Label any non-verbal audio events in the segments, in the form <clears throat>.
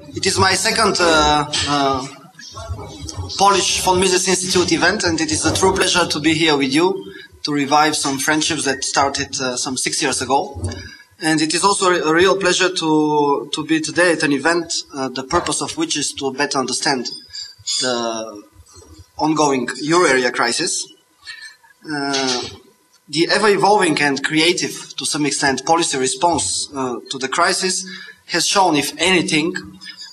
It is my second uh, uh, Polish von Mises Institute event, and it is a true pleasure to be here with you to revive some friendships that started uh, some six years ago. And it is also a real pleasure to, to be today at an event, uh, the purpose of which is to better understand the ongoing euro area crisis. Uh, the ever evolving and creative, to some extent, policy response uh, to the crisis has shown, if anything,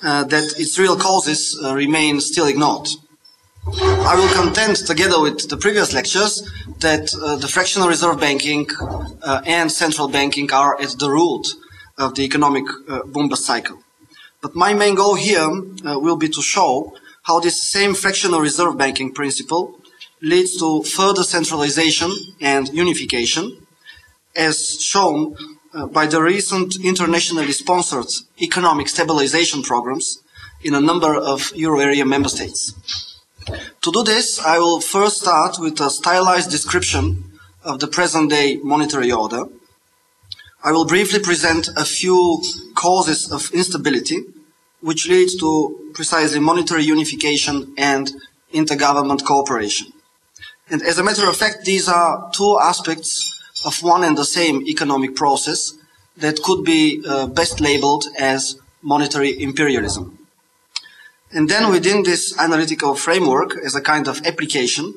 uh, that its real causes uh, remain still ignored. I will contend, together with the previous lectures, that uh, the fractional reserve banking uh, and central banking are at the root of the economic uh, boom bust cycle. But my main goal here will be to show how this same fractional reserve banking principle leads to further centralization and unification, as shown uh, by the recent internationally sponsored economic stabilization programs in a number of euro area member states. To do this, I will first start with a stylized description of the present day monetary order. I will briefly present a few causes of instability which leads to precisely monetary unification and intergovernment cooperation. And as a matter of fact, these are two aspects of one and the same economic process that could be uh, best labeled as monetary imperialism. And then within this analytical framework, as a kind of application,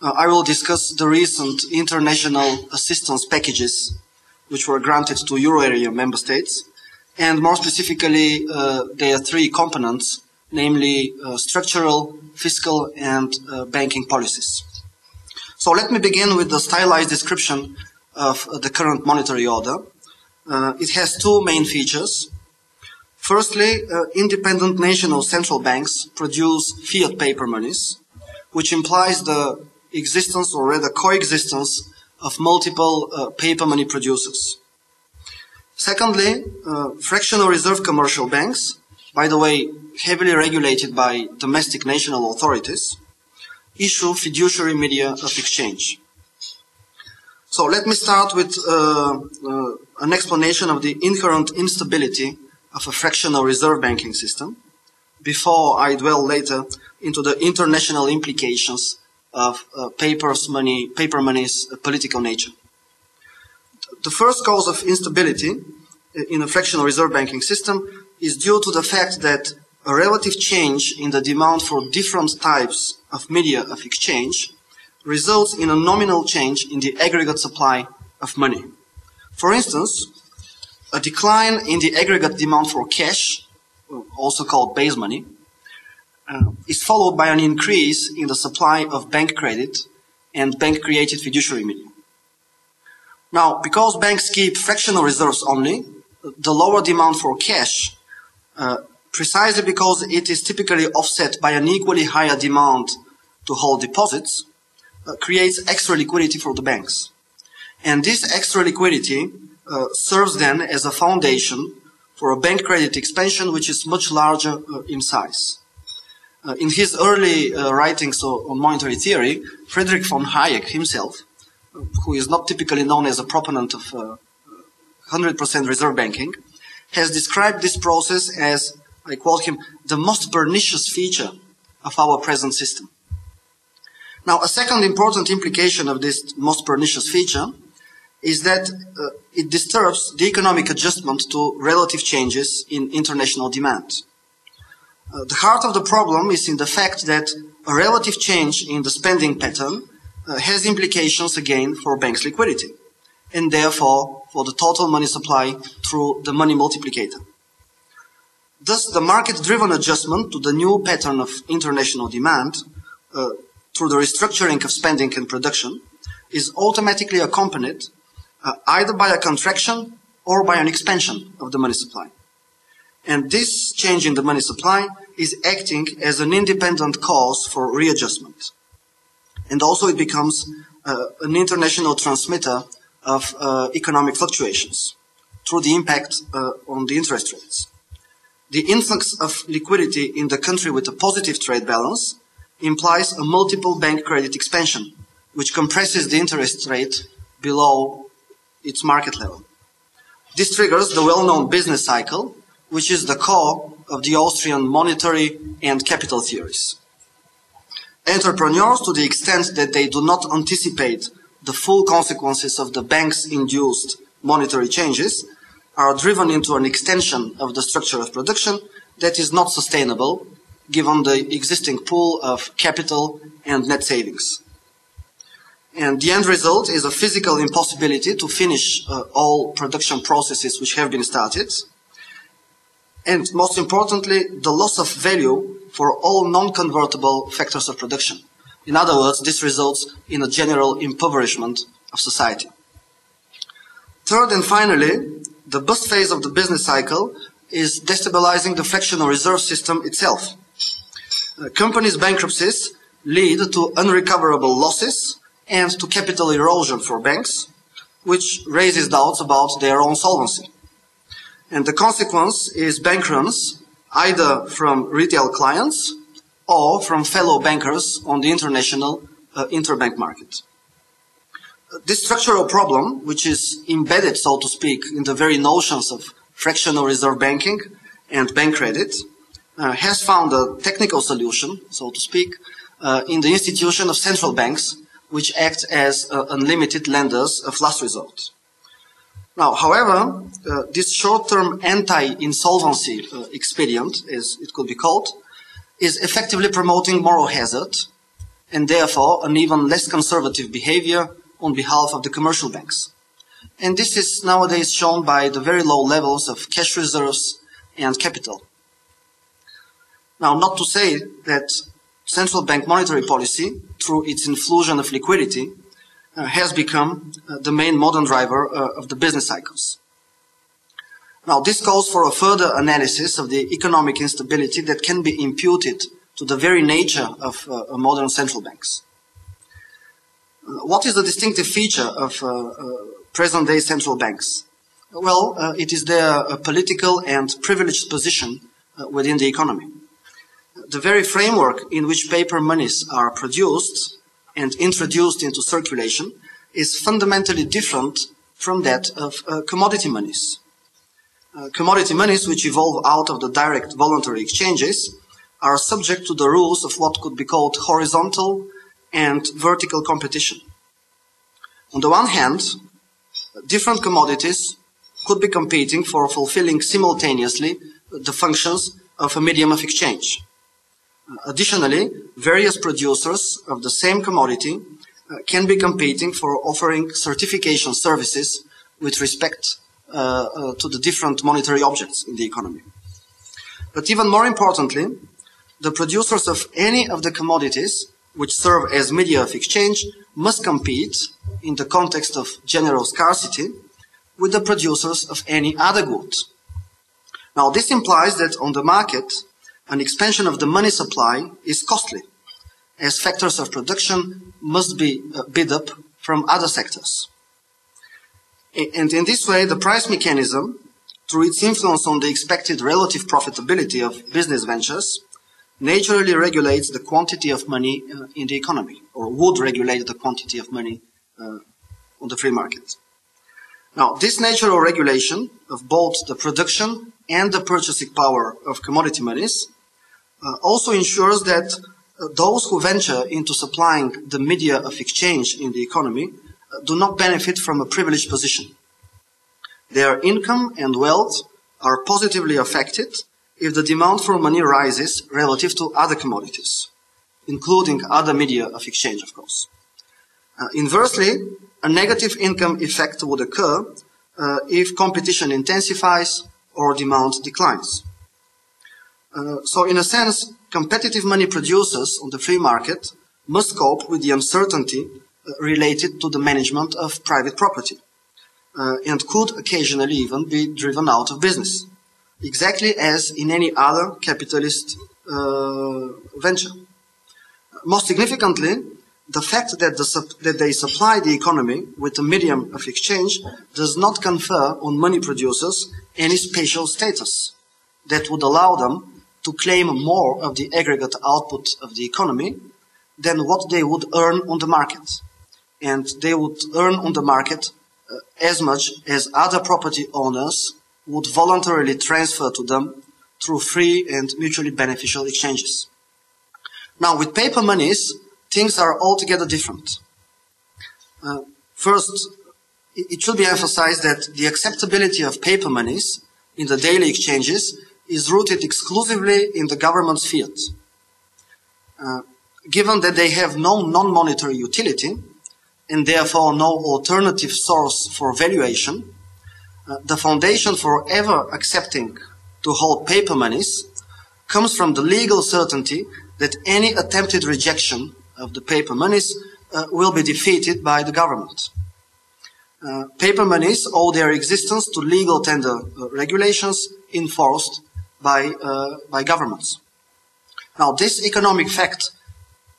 uh, I will discuss the recent international assistance packages which were granted to euro area member states, and more specifically, uh, their three components, namely uh, structural, fiscal, and uh, banking policies. So let me begin with the stylized description of the current monetary order. Uh, it has two main features. Firstly, uh, independent national central banks produce fiat paper monies, which implies the existence or rather coexistence of multiple uh, paper money producers. Secondly, uh, fractional reserve commercial banks, by the way, heavily regulated by domestic national authorities, issue fiduciary media of exchange. So let me start with uh, uh, an explanation of the inherent instability of a fractional reserve banking system before I dwell later into the international implications of uh, papers money, paper money's political nature. The first cause of instability in a fractional reserve banking system is due to the fact that a relative change in the demand for different types of media of exchange results in a nominal change in the aggregate supply of money. For instance, a decline in the aggregate demand for cash, also called base money, uh, is followed by an increase in the supply of bank credit and bank created fiduciary money. Now, because banks keep fractional reserves only, the lower demand for cash, uh, precisely because it is typically offset by an equally higher demand to hold deposits, creates extra liquidity for the banks. And this extra liquidity uh, serves then as a foundation for a bank credit expansion which is much larger uh, in size. Uh, in his early uh, writings on monetary theory, Friedrich von Hayek himself, who is not typically known as a proponent of 100% reserve banking, has described this process as, I quote him, the most pernicious feature of our present system. Now, a second important implication of this most pernicious feature is that uh, it disturbs the economic adjustment to relative changes in international demand. Uh, the heart of the problem is in the fact that a relative change in the spending pattern uh, has implications again for banks' liquidity and therefore for the total money supply through the money multiplicator. Thus, the market-driven adjustment to the new pattern of international demand uh, through the restructuring of spending and production is automatically accompanied uh, either by a contraction or by an expansion of the money supply. And this change in the money supply is acting as an independent cause for readjustment. And also it becomes uh, an international transmitter of uh, economic fluctuations through the impact uh, on the interest rates. The influx of liquidity in the country with a positive trade balance implies a multiple bank credit expansion, which compresses the interest rate below its market level. This triggers the well-known business cycle, which is the core of the Austrian monetary and capital theories. Entrepreneurs, to the extent that they do not anticipate the full consequences of the bank's induced monetary changes, are driven into an extension of the structure of production that is not sustainable given the existing pool of capital and net savings. And the end result is a physical impossibility to finish uh, all production processes which have been started. And most importantly, the loss of value for all non-convertible factors of production. In other words, this results in a general impoverishment of society. Third and finally, the bust phase of the business cycle is destabilizing the fractional reserve system itself. Uh, companies' bankruptcies lead to unrecoverable losses and to capital erosion for banks, which raises doubts about their own solvency. And the consequence is bank runs either from retail clients or from fellow bankers on the international uh, interbank market. This structural problem, which is embedded, so to speak, in the very notions of fractional reserve banking and bank credit, has found a technical solution, so to speak, uh, in the institution of central banks which act as uh, unlimited lenders of last resort. Now, however, uh, this short-term anti-insolvency uh, expedient, as it could be called, is effectively promoting moral hazard and therefore an even less conservative behavior on behalf of the commercial banks. And this is nowadays shown by the very low levels of cash reserves and capital. Now, not to say that central bank monetary policy, through its infusion of liquidity, uh, has become uh, the main modern driver uh, of the business cycles. Now, this calls for a further analysis of the economic instability that can be imputed to the very nature of uh, modern central banks. Uh, what is the distinctive feature of uh, present-day central banks? Well, it is their political and privileged position within the economy the very framework in which paper monies are produced and introduced into circulation is fundamentally different from that of uh, commodity monies. Uh, commodity monies, which evolve out of the direct voluntary exchanges, are subject to the rules of what could be called horizontal and vertical competition. On the one hand, different commodities could be competing for fulfilling simultaneously the functions of a medium of exchange. Additionally, various producers of the same commodity uh, can be competing for offering certification services with respect uh, uh, to the different monetary objects in the economy. But even more importantly, the producers of any of the commodities which serve as media of exchange must compete in the context of general scarcity with the producers of any other good. Now, this implies that on the market, an expansion of the money supply is costly, as factors of production must be uh, bid up from other sectors. And in this way, the price mechanism, through its influence on the expected relative profitability of business ventures, naturally regulates the quantity of money uh, in the economy, or would regulate the quantity of money uh, on the free market. Now, this natural regulation of both the production and the purchasing power of commodity monies also ensures that uh, those who venture into supplying the media of exchange in the economy uh, do not benefit from a privileged position. Their income and wealth are positively affected if the demand for money rises relative to other commodities, including other media of exchange, of course. Uh, inversely, a negative income effect would occur uh, if competition intensifies or demand declines. Uh, so in a sense, competitive money producers on the free market must cope with the uncertainty uh, related to the management of private property uh, and could occasionally even be driven out of business, exactly as in any other capitalist uh, venture. Most significantly, the fact that, the that, they supply the economy with a medium of exchange does not confer on money producers any special status that would allow them to claim more of the aggregate output of the economy than what they would earn on the market. And they would earn on the market uh, as much as other property owners would voluntarily transfer to them through free and mutually beneficial exchanges. Now, with paper monies, things are altogether different. Uh, first, it should be emphasized that the acceptability of paper monies in the daily exchanges is rooted exclusively in the government's fiat. Uh, given that they have no non-monetary utility and therefore no alternative source for valuation, uh, the foundation for ever accepting to hold paper monies comes from the legal certainty that any attempted rejection of the paper monies uh, will be defeated by the government. Uh, paper monies owe their existence to legal tender uh, regulations enforced by, uh, by governments. Now, this economic fact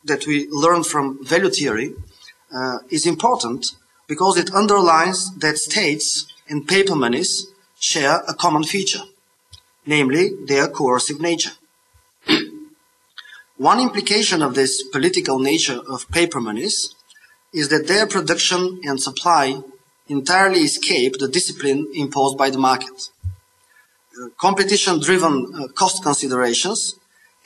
that we learn from value theory uh, is important because it underlines that states and paper monies share a common feature, namely their coercive nature. <clears throat> One implication of this political nature of paper monies is that their production and supply entirely escape the discipline imposed by the market. Competition-driven uh, cost considerations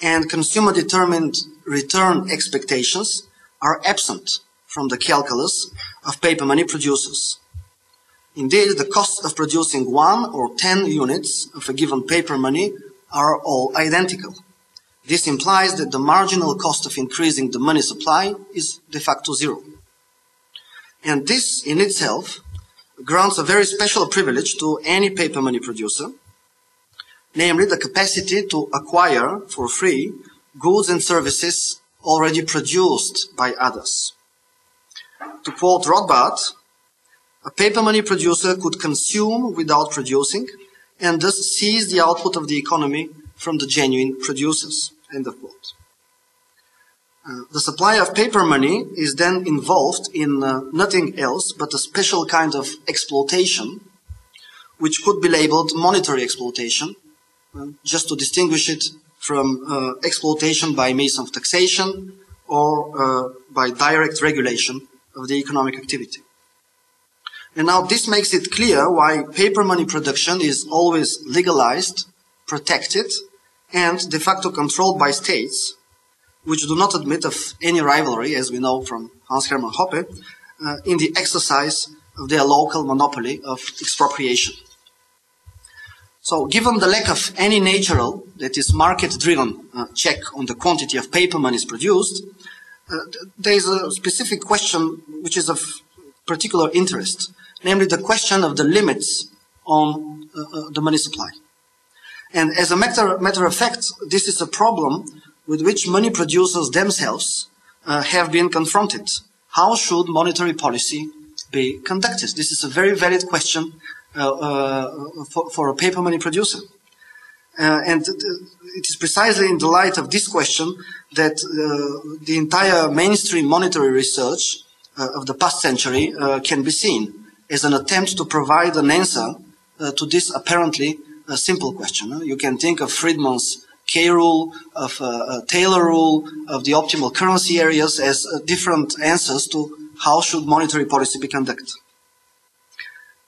and consumer-determined return expectations are absent from the calculus of paper money producers. Indeed, the costs of producing one or ten units of a given paper money are all identical. This implies that the marginal cost of increasing the money supply is de facto zero. And this in itself grants a very special privilege to any paper money producer, namely the capacity to acquire for free goods and services already produced by others. To quote Rothbard, a paper money producer could consume without producing and thus seize the output of the economy from the genuine producers. End of quote. Uh, the supply of paper money is then involved in uh, nothing else but a special kind of exploitation, which could be labeled monetary exploitation, just to distinguish it from uh, exploitation by means of taxation or uh, by direct regulation of the economic activity. And now this makes it clear why paper money production is always legalized, protected, and de facto controlled by states, which do not admit of any rivalry, as we know from Hans Hermann Hoppe, uh, in the exercise of their local monopoly of expropriation. So, given the lack of any natural, that is market-driven, uh, check on the quantity of paper money is produced, uh, there is a specific question which is of particular interest, namely the question of the limits on uh, uh, the money supply. And as a matter, matter of fact, this is a problem with which money producers themselves uh, have been confronted. How should monetary policy be conducted? This is a very valid question for, for, a paper money producer. Uh, and it is precisely in the light of this question that the entire mainstream monetary research of the past century can be seen as an attempt to provide an answer to this apparently simple question. You can think of Friedman's K rule, of uh, uh, Taylor rule, of the optimal currency areas as uh, different answers to how should monetary policy be conducted.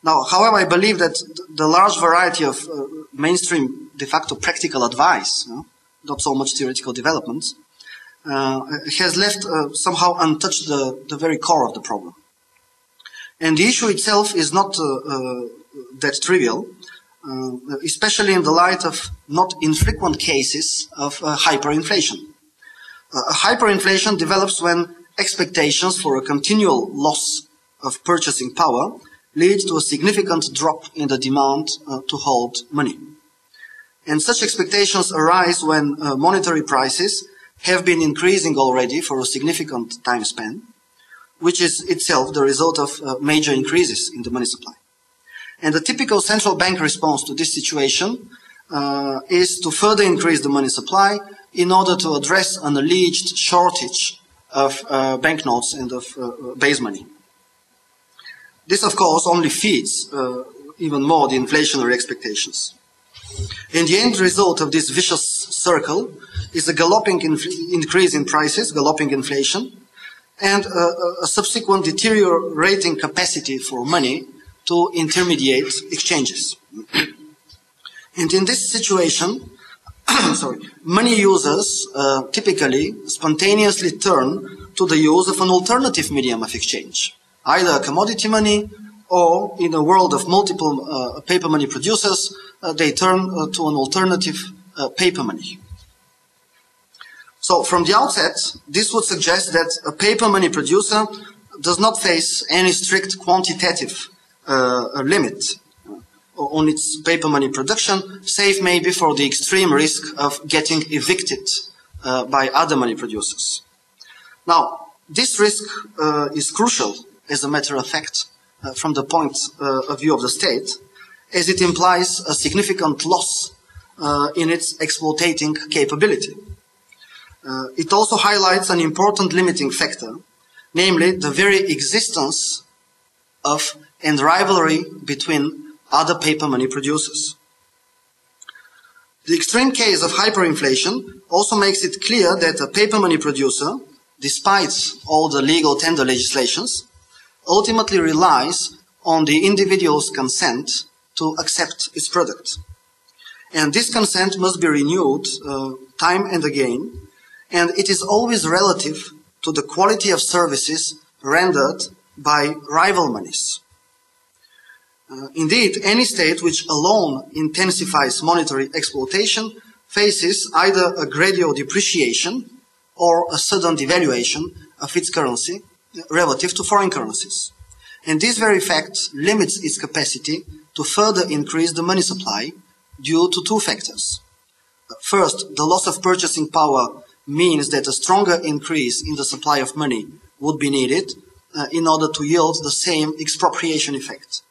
Now, however, I believe that the large variety of uh, mainstream de facto practical advice, you know, not so much theoretical developments, uh, has left uh, somehow untouched the, the very core of the problem. And the issue itself is not that trivial. Uh, especially in the light of not infrequent cases of uh, hyperinflation. Uh, hyperinflation develops when expectations for a continual loss of purchasing power lead to a significant drop in the demand uh, to hold money. And such expectations arise when uh, monetary prices have been increasing already for a significant time span, which is itself the result of uh, major increases in the money supply. And the typical central bank response to this situation uh, is to further increase the money supply in order to address an alleged shortage of uh, banknotes and of uh base money. This, of course, only feeds uh, even more the inflationary expectations. And the end result of this vicious circle is a galloping increase in prices, galloping inflation, and a subsequent deteriorating capacity for money to intermediate exchanges. and in this situation, <coughs> sorry, money users uh, typically spontaneously turn to the use of an alternative medium of exchange, either commodity money or in a world of multiple uh, paper money producers, uh, they turn uh, to an alternative uh, paper money. So from the outset, this would suggest that a paper money producer does not face any strict quantitative uh, limit on its paper money production, save maybe for the extreme risk of getting evicted uh, by other money producers. Now, this risk uh, is crucial, as a matter of fact, uh, from the point uh, of view of the state, as it implies a significant loss uh, in its exploitating capability. Uh, it also highlights an important limiting factor, namely the very existence of and rivalry between other paper money producers. The extreme case of hyperinflation also makes it clear that a paper money producer, despite all the legal tender legislations, ultimately relies on the individual's consent to accept its product. And this consent must be renewed uh, time and again, and it is always relative to the quality of services rendered by rival monies. Uh, indeed, any state which alone intensifies monetary exploitation faces either a gradual depreciation or a sudden devaluation of its currency relative to foreign currencies. And this very fact limits its capacity to further increase the money supply due to two factors. First, the loss of purchasing power means that a stronger increase in the supply of money would be needed uh, in order to yield the same expropriation effect.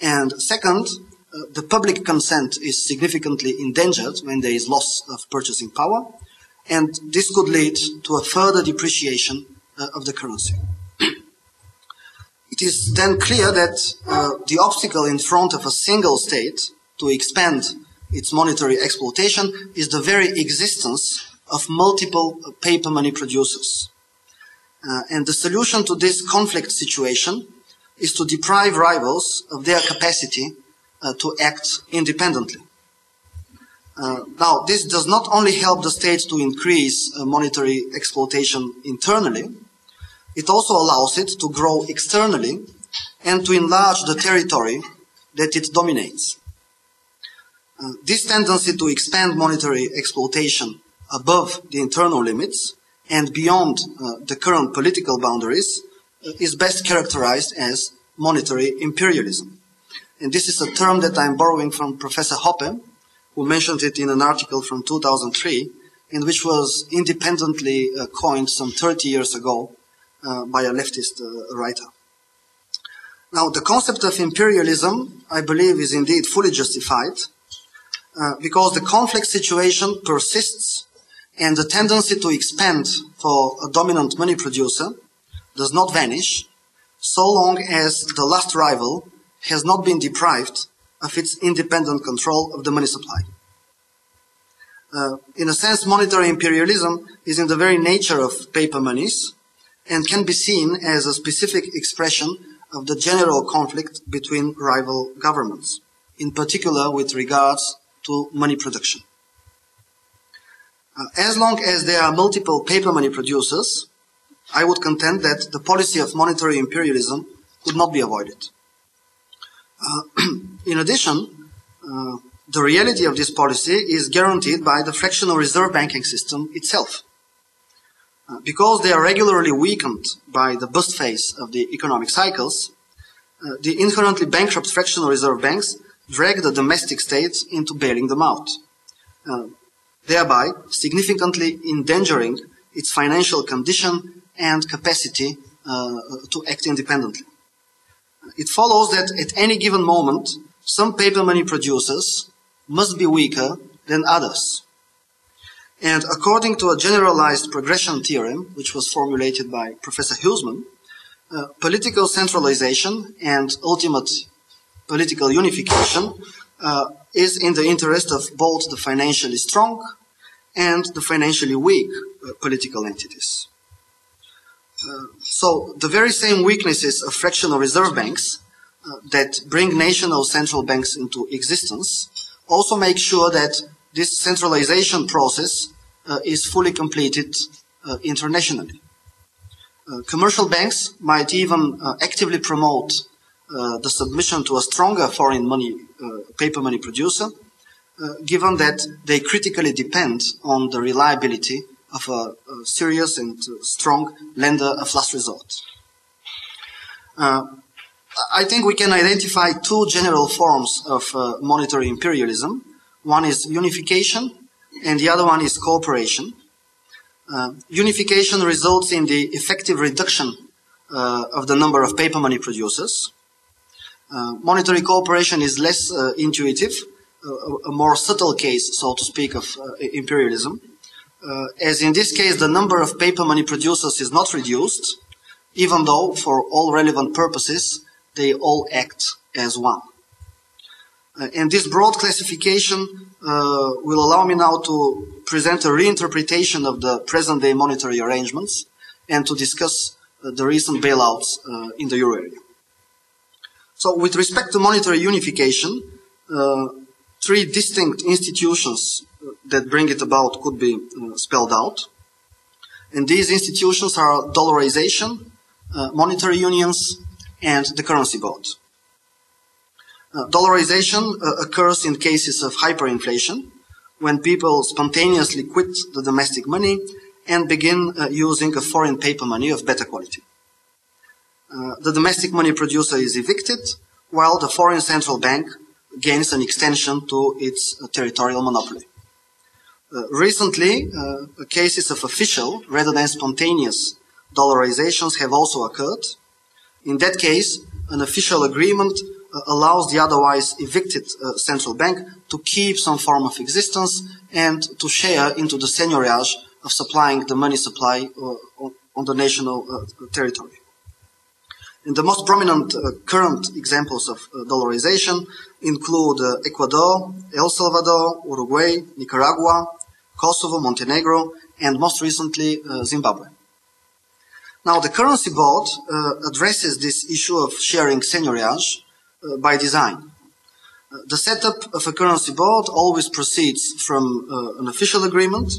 And second, uh, the public consent is significantly endangered when there is loss of purchasing power, and this could lead to a further depreciation uh, of the currency. it is then clear that uh, the obstacle in front of a single state to expand its monetary exploitation is the very existence of multiple paper money producers. Uh, and the solution to this conflict situation is to deprive rivals of their capacity uh, to act independently. Uh, now, this does not only help the state to increase uh, monetary exploitation internally, it also allows it to grow externally and to enlarge the territory that it dominates. Uh, this tendency to expand monetary exploitation above the internal limits and beyond uh, the current political boundaries is best characterized as monetary imperialism. And this is a term that I'm borrowing from Professor Hoppe, who mentioned it in an article from 2003, in which was independently uh, coined some 30 years ago uh, by a leftist uh, writer. Now, the concept of imperialism, I believe, is indeed fully justified uh, because the conflict situation persists and the tendency to expand for a dominant money producer does not vanish so long as the last rival has not been deprived of its independent control of the money supply. Uh, in a sense, monetary imperialism is in the very nature of paper monies and can be seen as a specific expression of the general conflict between rival governments, in particular with regards to money production. Uh, as long as there are multiple paper money producers, I would contend that the policy of monetary imperialism could not be avoided. Uh, <clears throat> in addition, uh, the reality of this policy is guaranteed by the fractional reserve banking system itself. Uh, because they are regularly weakened by the bust phase of the economic cycles, uh, the inherently bankrupt fractional reserve banks drag the domestic states into bailing them out, uh, thereby significantly endangering its financial condition and capacity uh, to act independently. It follows that at any given moment, some paper money producers must be weaker than others. And according to a generalized progression theorem, which was formulated by Professor Hülsmann, uh, political centralization and ultimate political unification uh, is in the interest of both the financially strong and the financially weak uh, political entities. Uh, so the very same weaknesses of fractional reserve banks that bring national central banks into existence also make sure that this centralization process uh, is fully completed uh, internationally. Uh, commercial banks might even uh, actively promote uh, the submission to a stronger foreign money, paper money producer, given that they critically depend on the reliability of a, a serious and strong lender of last resort. I think we can identify two general forms of uh, monetary imperialism. One is unification, and the other one is cooperation. Uh, unification results in the effective reduction uh, of the number of paper money producers. Uh, monetary cooperation is less uh, intuitive, uh, a more subtle case, so to speak, of imperialism. as in this case, the number of paper money producers is not reduced, even though, for all relevant purposes, they all act as one. Uh, and this broad classification uh, will allow me now to present a reinterpretation of the present day monetary arrangements and to discuss uh, the recent bailouts uh, in the euro area. So with respect to monetary unification, uh, three distinct institutions that bring it about could be uh, spelled out. And these institutions are dollarization, monetary unions, and the currency board. Uh, dollarization uh, occurs in cases of hyperinflation, when people spontaneously quit the domestic money and begin uh, using a foreign paper money of better quality. Uh, the domestic money producer is evicted, while the foreign central bank gains an extension to its uh, territorial monopoly. Uh, recently, cases of official rather than spontaneous dollarizations have also occurred, in that case, an official agreement uh, allows the otherwise evicted uh, central bank to keep some form of existence and to share into the seigniorage of supplying the money supply uh, on the national uh, territory. And the most prominent uh, current examples of uh, dollarization include Ecuador, El Salvador, Uruguay, Nicaragua, Kosovo, Montenegro, and most recently Zimbabwe. Now, the currency board uh, addresses this issue of sharing seigniorage uh, by design. Uh, the setup of a currency board always proceeds from uh, an official agreement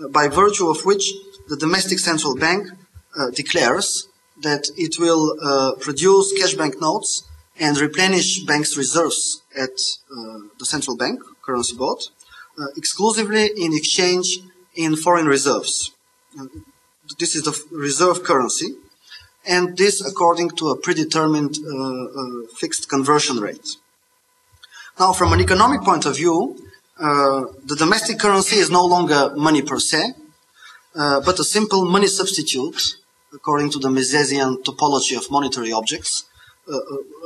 uh, by virtue of which the domestic central bank declares that it will produce cash bank notes and replenish banks' reserves at the central bank currency board exclusively in exchange in foreign reserves this is the reserve currency, and this according to a predetermined uh, uh, fixed conversion rate. Now, from an economic point of view, uh, the domestic currency is no longer money per se, uh, but a simple money substitute, according to the Misesian typology of monetary objects, uh,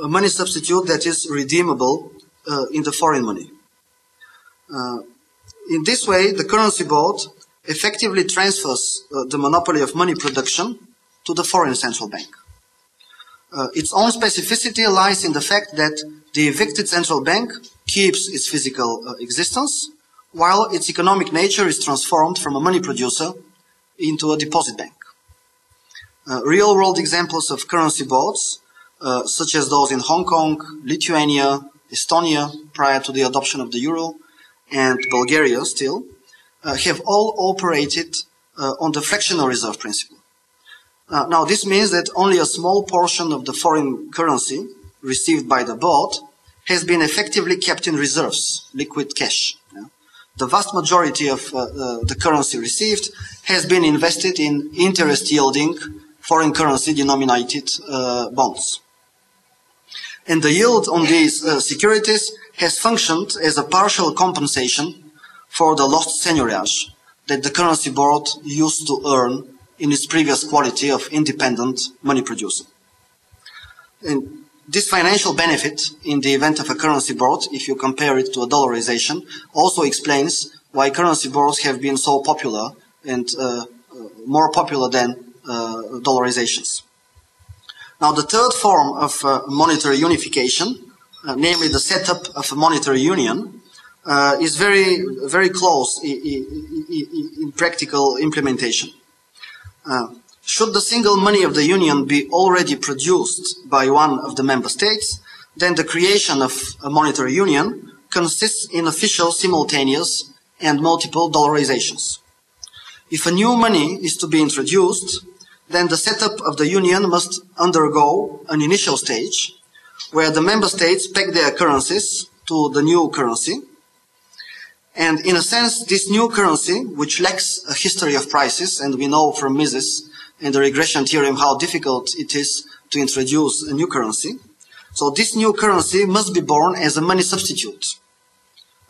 a money substitute that is redeemable uh, in the foreign money. in this way, the currency board effectively transfers uh, the monopoly of money production to the foreign central bank. Uh, its own specificity lies in the fact that the evicted central bank keeps its physical uh, existence, while its economic nature is transformed from a money producer into a deposit bank. Uh, real-world examples of currency boards, uh, such as those in Hong Kong, Lithuania, Estonia, prior to the adoption of the euro, and Bulgaria still, have all operated uh, on the fractional reserve principle. Uh, now, this means that only a small portion of the foreign currency received by the board has been effectively kept in reserves, liquid cash. The vast majority of uh, the currency received has been invested in interest yielding foreign currency denominated uh, bonds. And the yield on these uh, securities has functioned as a partial compensation for the lost seigniorage that the currency board used to earn in its previous quality of independent money producer. And this financial benefit in the event of a currency board, if you compare it to a dollarization, also explains why currency boards have been so popular and uh, uh more popular than uh, dollarizations. Now, the third form of uh, monetary unification, uh, namely the setup of a monetary union, uh, is very, very close in, in practical implementation. Uh, should the single money of the Union be already produced by one of the member states, then the creation of a monetary union consists in official, simultaneous, and multiple dollarizations. If a new money is to be introduced, then the setup of the union must undergo an initial stage where the member states peg their currencies to the new currency. And in a sense, this new currency, which lacks a history of prices, and we know from Mises and the regression theorem how difficult it is to introduce a new currency. So this new currency must be born as a money substitute,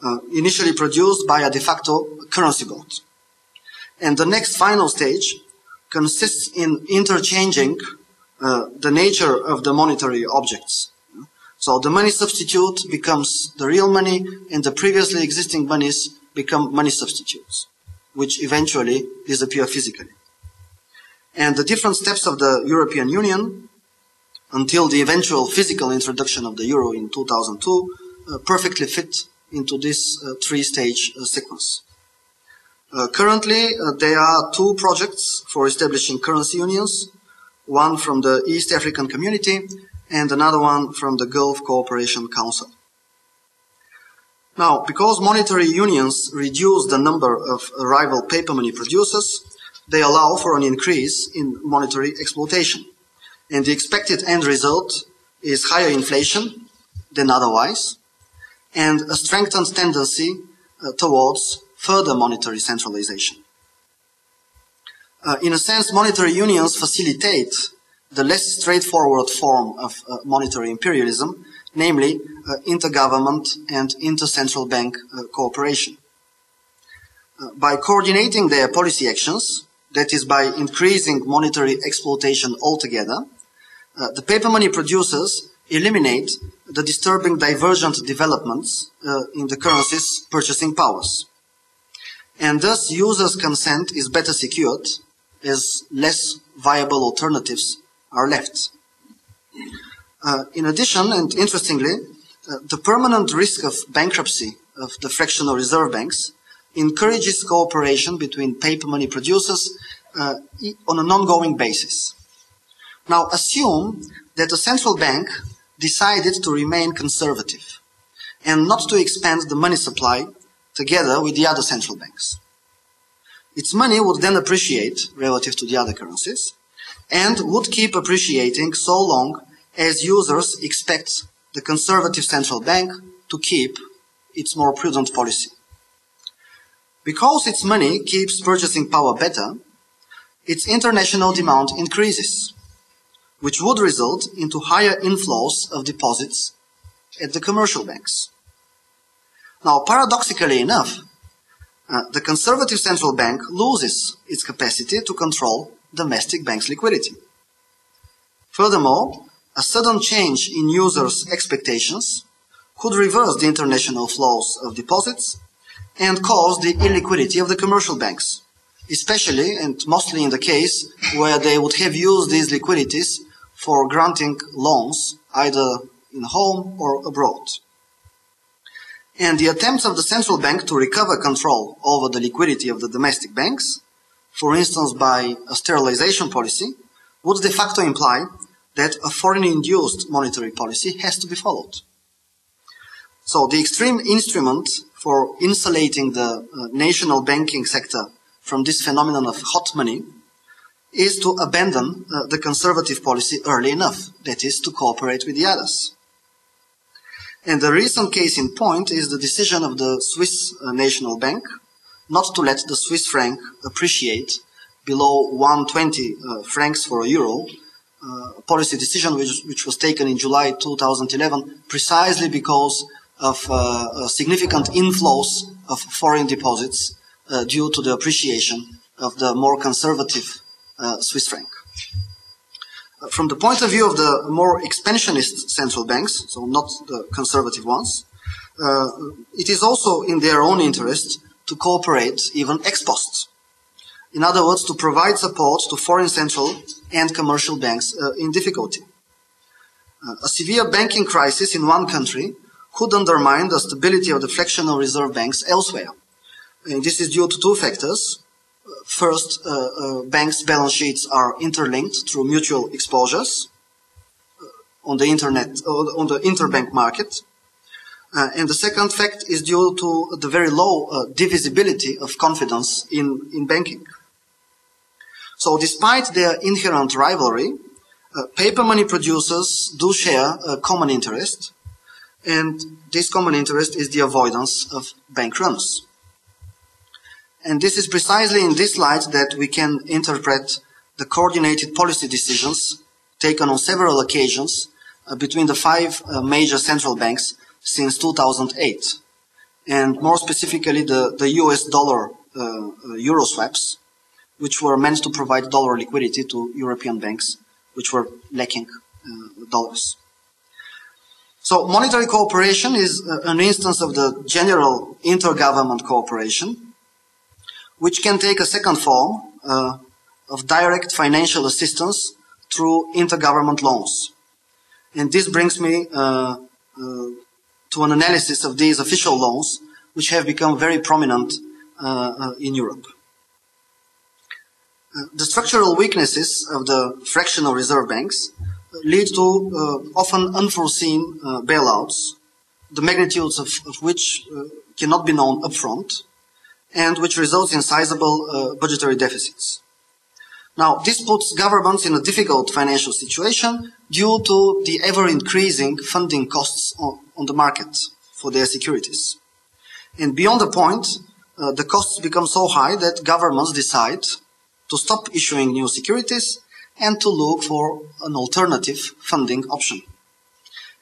uh, initially produced by a de facto currency board. And the next final stage consists in interchanging uh, the nature of the monetary objects. So the money substitute becomes the real money and the previously existing monies become money substitutes, which eventually disappear physically. And the different steps of the European Union until the eventual physical introduction of the euro in 2002 uh, perfectly fit into this uh, three-stage uh, sequence. Uh, currently, uh, there are two projects for establishing currency unions, one from the East African Community and another one from the Gulf Cooperation Council. Now, because monetary unions reduce the number of rival paper money producers, they allow for an increase in monetary exploitation. And the expected end result is higher inflation than otherwise, and a strengthened tendency uh, towards further monetary centralization. Uh, in a sense, monetary unions facilitate the less straightforward form of uh, monetary imperialism, namely uh, intergovernment and intercentral bank uh, cooperation. Uh, by coordinating their policy actions, that is by increasing monetary exploitation altogether, uh, the paper money producers eliminate the disturbing divergent developments uh, in the currency's purchasing powers. And thus users' consent is better secured as less viable alternatives are left. Uh, in addition, and interestingly, uh, the permanent risk of bankruptcy of the fractional reserve banks encourages cooperation between paper money producers uh, on an ongoing basis. Now, assume that the central bank decided to remain conservative and not to expand the money supply together with the other central banks. Its money would then appreciate relative to the other currencies and would keep appreciating so long as users expect the conservative central bank to keep its more prudent policy. Because its money keeps purchasing power better, its international demand increases, which would result into higher inflows of deposits at the commercial banks. Now, paradoxically enough, uh, the conservative central bank loses its capacity to control domestic banks' liquidity. Furthermore, a sudden change in users' expectations could reverse the international flows of deposits and cause the illiquidity of the commercial banks, especially and mostly in the case where they would have used these liquidities for granting loans either in home or abroad. And the attempts of the central bank to recover control over the liquidity of the domestic banks, for instance by a sterilization policy, would de facto imply that a foreign-induced monetary policy has to be followed. So the extreme instrument for insulating the uh, national banking sector from this phenomenon of hot money is to abandon uh, the conservative policy early enough, that is, to cooperate with the others. And the recent case in point is the decision of the Swiss uh, National Bank not to let the Swiss franc appreciate below 120 uh, francs for a euro, uh, a policy decision which, which, was taken in July 2011 precisely because of uh, significant inflows of foreign deposits uh, due to the appreciation of the more conservative uh, Swiss franc. From the point of view of the more expansionist central banks, so not the conservative ones, uh, it is also in their own interest to cooperate even ex post. In other words, to provide support to foreign central and commercial banks uh, in difficulty. Uh, a severe banking crisis in one country could undermine the stability of the fractional reserve banks elsewhere. And this is due to two factors. First, uh, uh, banks' balance sheets are interlinked through mutual exposures uh, on the internet, on the interbank market. Uh, and the second fact is due to the very low uh, divisibility of confidence in, in banking. So despite their inherent rivalry, uh, paper money producers do share a common interest, and this common interest is the avoidance of bank runs. And this is precisely in this light that we can interpret the coordinated policy decisions taken on several occasions uh, between the five uh, major central banks since 2008. And more specifically, the, the US dollar uh, uh, euro swaps, which were meant to provide dollar liquidity to European banks, which were lacking uh, dollars. So monetary cooperation is uh, an instance of the general intergovernment cooperation, which can take a second form uh, of direct financial assistance through intergovernment loans. And this brings me uh, uh, to an analysis of these official loans, which have become very prominent uh, uh, in Europe. Uh, the structural weaknesses of the fractional reserve banks lead to often unforeseen bailouts, the magnitudes of, of which cannot be known upfront, and which results in sizable budgetary deficits. Now, this puts governments in a difficult financial situation due to the ever increasing funding costs on, the market for their securities. And beyond the point, uh, the costs become so high that governments decide to stop issuing new securities and to look for an alternative funding option.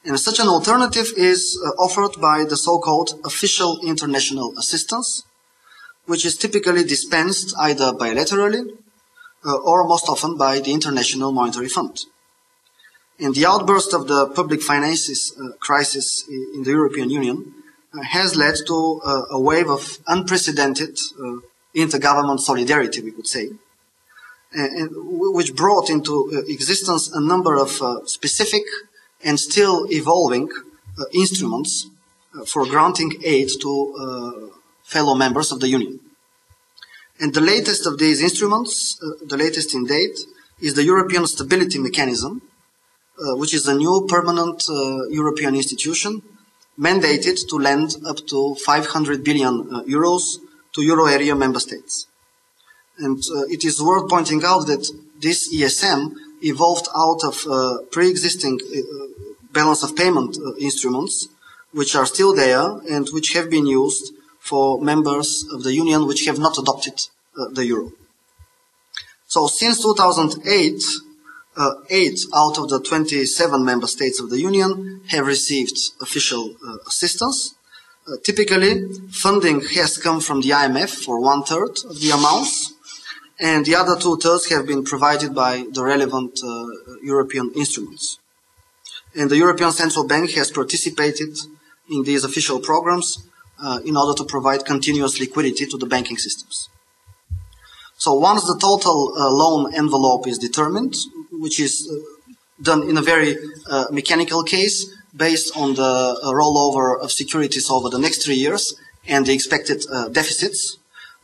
And such an alternative is uh, offered by the so-called official international assistance, which is typically dispensed either bilaterally uh, or most often by the International Monetary Fund. And the outburst of the public finances uh, crisis in the European Union uh, has led to uh, a wave of unprecedented uh, intergovernment solidarity, we could say, and, which brought into uh, existence a number of specific and still evolving instruments for granting aid to fellow members of the Union. And the latest of these instruments, uh, the latest in date, is the European Stability Mechanism, uh, which is a new permanent uh, European institution mandated to lend up to 500 billion uh, euros to euro area member states. And uh, it is worth pointing out that this ESM evolved out of uh, pre-existing balance of payment instruments, which are still there and which have been used for members of the Union which have not adopted uh, the euro. So since 2008, uh, eight out of the 27 member states of the Union have received official uh, assistance. Uh, typically, funding has come from the IMF for one third of the amounts, and the other two thirds have been provided by the relevant uh, European instruments. And the European Central Bank has participated in these official programs uh, in order to provide continuous liquidity to the banking systems. So once the total uh, loan envelope is determined, which is uh, done in a very uh, mechanical case based on the uh, rollover of securities over the next three years and the expected uh, deficits,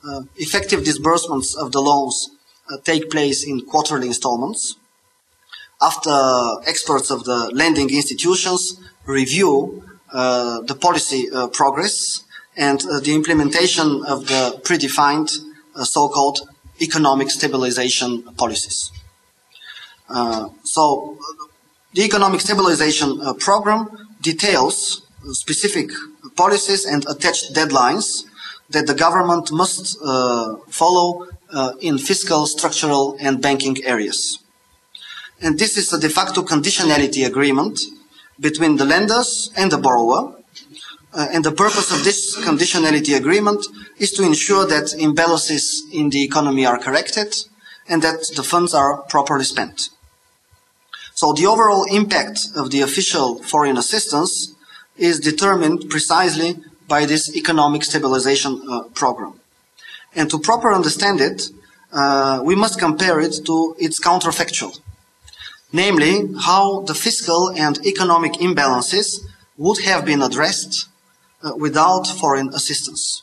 uh, effective disbursements of the loans take place in quarterly installments. After experts of the lending institutions review the policy progress and the implementation of the predefined so-called economic stabilization policies. Uh, so the economic stabilization uh, program details specific policies and attached deadlines that the government must uh, follow uh, in fiscal, structural, and banking areas. And this is a de facto conditionality agreement between the lenders and the borrower, uh, and the purpose of this conditionality agreement is to ensure that imbalances in the economy are corrected and that the funds are properly spent. So the overall impact of the official foreign assistance is determined precisely by this economic stabilization uh, program. And to proper understand it, uh, we must compare it to its counterfactual, namely how the fiscal and economic imbalances would have been addressed uh, without foreign assistance.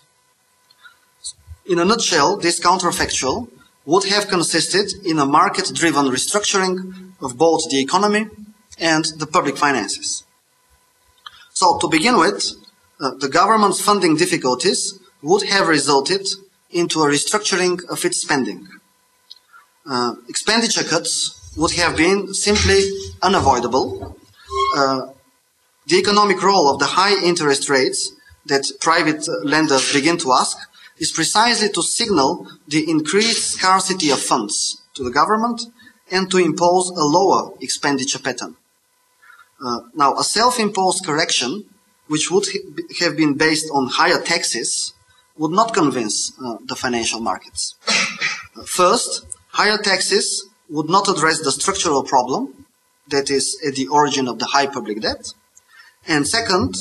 In a nutshell, this counterfactual would have consisted in a market-driven restructuring of both the economy and the public finances. So to begin with, uh, the government's funding difficulties would have resulted into a restructuring of its spending. Uh, expenditure cuts would have been simply unavoidable. Uh, the economic role of the high interest rates that private lenders begin to ask is precisely to signal the increased scarcity of funds to the government and to impose a lower expenditure pattern. Uh, now, a self-imposed correction, which would have been based on higher taxes, would not convince uh, the financial markets. Uh, first, higher taxes would not address the structural problem that is at the origin of the high public debt. And second,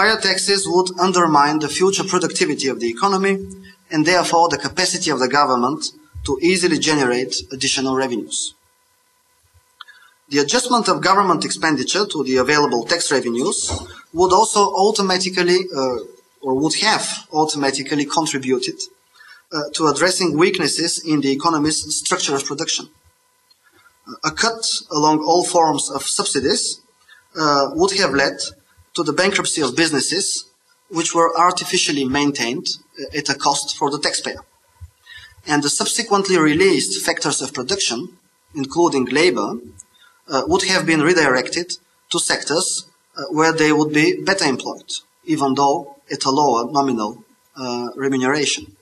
higher taxes would undermine the future productivity of the economy and therefore the capacity of the government to easily generate additional revenues. The adjustment of government expenditure to the available tax revenues would also automatically uh, or would have automatically contributed uh, to addressing weaknesses in the economy's structure of production. A cut along all forms of subsidies uh, would have led to the bankruptcy of businesses which were artificially maintained uh, at a cost for the taxpayer. And the subsequently released factors of production, including labor, uh, would have been redirected to sectors uh, where they would be better employed, even though at a lower nominal uh, remuneration.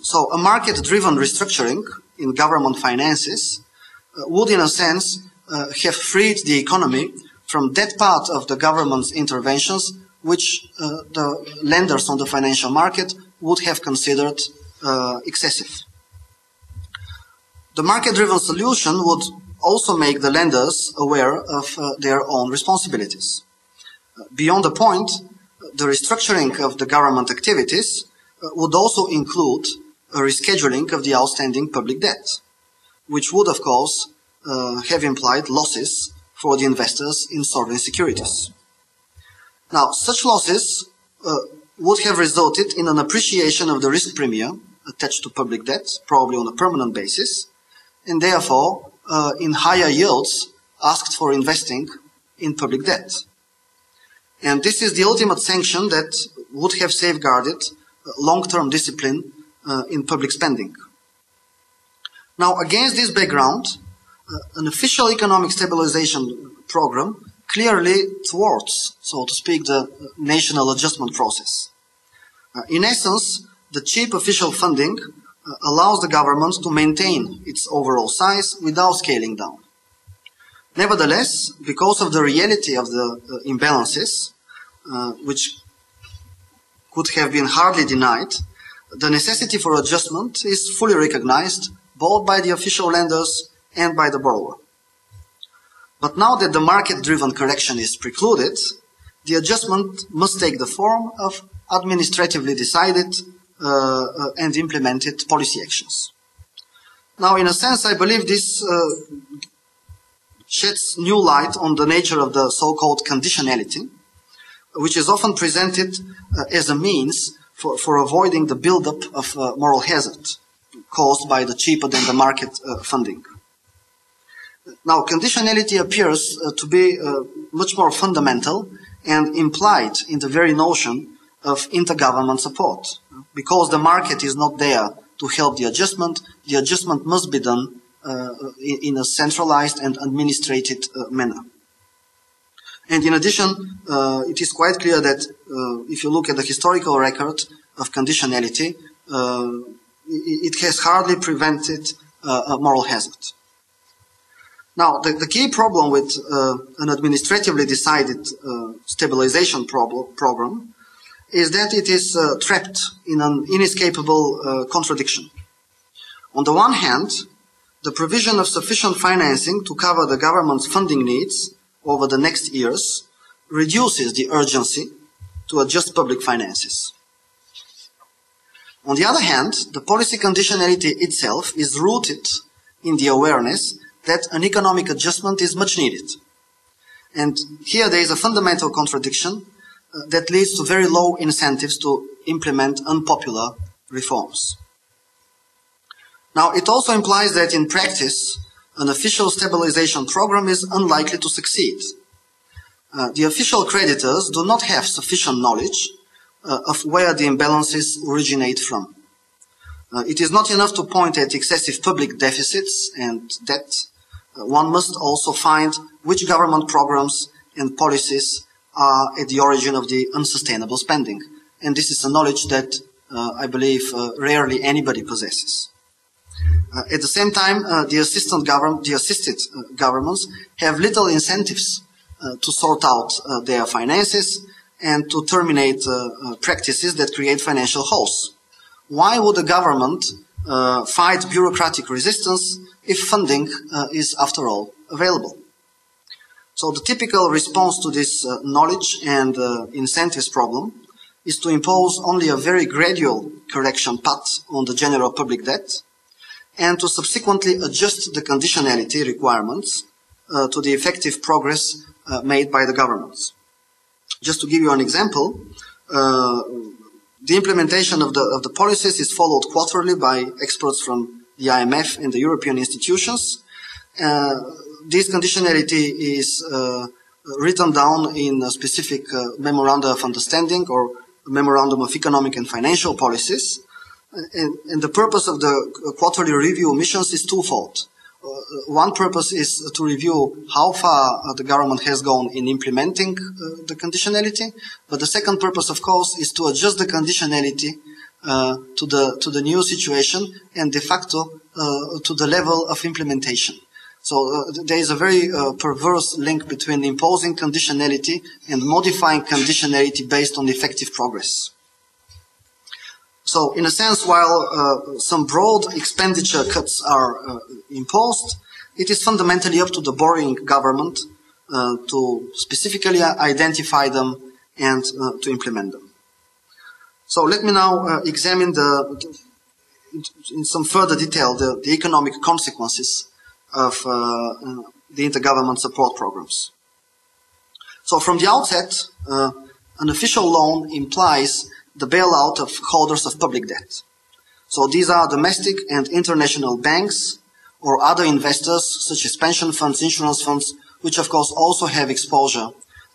So a market-driven restructuring in government finances uh, would, in a sense, uh, have freed the economy from that part of the government's interventions which uh, the lenders on the financial market would have considered uh, excessive. The market-driven solution would also make the lenders aware of uh, their own responsibilities. beyond the point, the restructuring of the government activities would also include a rescheduling of the outstanding public debt, which would, of course, uh, have implied losses for the investors in sovereign securities. Now, such losses uh, would have resulted in an appreciation of the risk premium attached to public debt, probably on a permanent basis, and therefore uh, in higher yields asked for investing in public debt. And this is the ultimate sanction that would have safeguarded uh, long-term discipline uh, in public spending. Now, against this background, an official economic stabilization program clearly thwarts, so to speak, the national adjustment process. Uh, in essence, the cheap official funding uh, allows the government to maintain its overall size without scaling down. Nevertheless, because of the reality of the uh, imbalances, uh, which could have been hardly denied, the necessity for adjustment is fully recognized both by the official lenders and by the borrower. But now that the market-driven correction is precluded, the adjustment must take the form of administratively decided uh, uh, and implemented policy actions. Now, in a sense, I believe this uh, sheds new light on the nature of the so-called conditionality, which is often presented uh, as a means for, for avoiding the buildup of uh, moral hazard caused by the cheaper than the market uh, funding. Now, conditionality appears uh, to be uh, much more fundamental and implied in the very notion of intergovernment support. Because the market is not there to help the adjustment, the adjustment must be done uh, in, a centralized and administrated uh, manner. And in addition, uh, it is quite clear that uh, if you look at the historical record of conditionality, it, it has hardly prevented a moral hazard. Now, the, the key problem with uh, an administratively decided uh, stabilization program is that it is uh, trapped in an inescapable uh, contradiction. On the one hand, the provision of sufficient financing to cover the government's funding needs over the next years reduces the urgency to adjust public finances. On the other hand, the policy conditionality itself is rooted in the awareness that an economic adjustment is much needed. And here there is a fundamental contradiction uh, that leads to very low incentives to implement unpopular reforms. Now, it also implies that in practice, an official stabilization program is unlikely to succeed. Uh, the official creditors do not have sufficient knowledge uh, of where the imbalances originate from. Uh, it is not enough to point at excessive public deficits and debt. Uh, one must also find which government programs and policies are at the origin of the unsustainable spending. And this is a knowledge that uh, I believe uh, rarely anybody possesses. Uh, at the same time, the assistant government, the assisted governments have little incentives to sort out their finances and to terminate practices that create financial holes. Why would a government uh, fight bureaucratic resistance if funding uh, is, after all, available? So the typical response to this uh, knowledge and incentives problem is to impose only a very gradual correction path on the general public debt and to subsequently adjust the conditionality requirements uh, to the effective progress uh, made by the governments. Just to give you an example, uh, the implementation of the, of the policies is followed quarterly by experts from the IMF and the European institutions. Uh, this conditionality is uh, written down in a specific uh, memoranda of understanding or memorandum of economic and financial policies. And, and the purpose of the quarterly review missions is twofold. Uh, one purpose is to review how far uh, the government has gone in implementing uh, the conditionality, but the second purpose, of course, is to adjust the conditionality uh, to the to the new situation and de facto uh, to the level of implementation. So uh, there is a very uh, perverse link between imposing conditionality and modifying conditionality based on effective progress. So in a sense, while uh, some broad expenditure cuts are uh, imposed, it is fundamentally up to the borrowing government uh, to specifically identify them and uh, to implement them. So let me now examine the, in some further detail the, the economic consequences of uh, uh, the intergovernment support programs. So from the outset, uh, an official loan implies the bailout of holders of public debt. So these are domestic and international banks or other investors such as pension funds, insurance funds, which of course also have exposure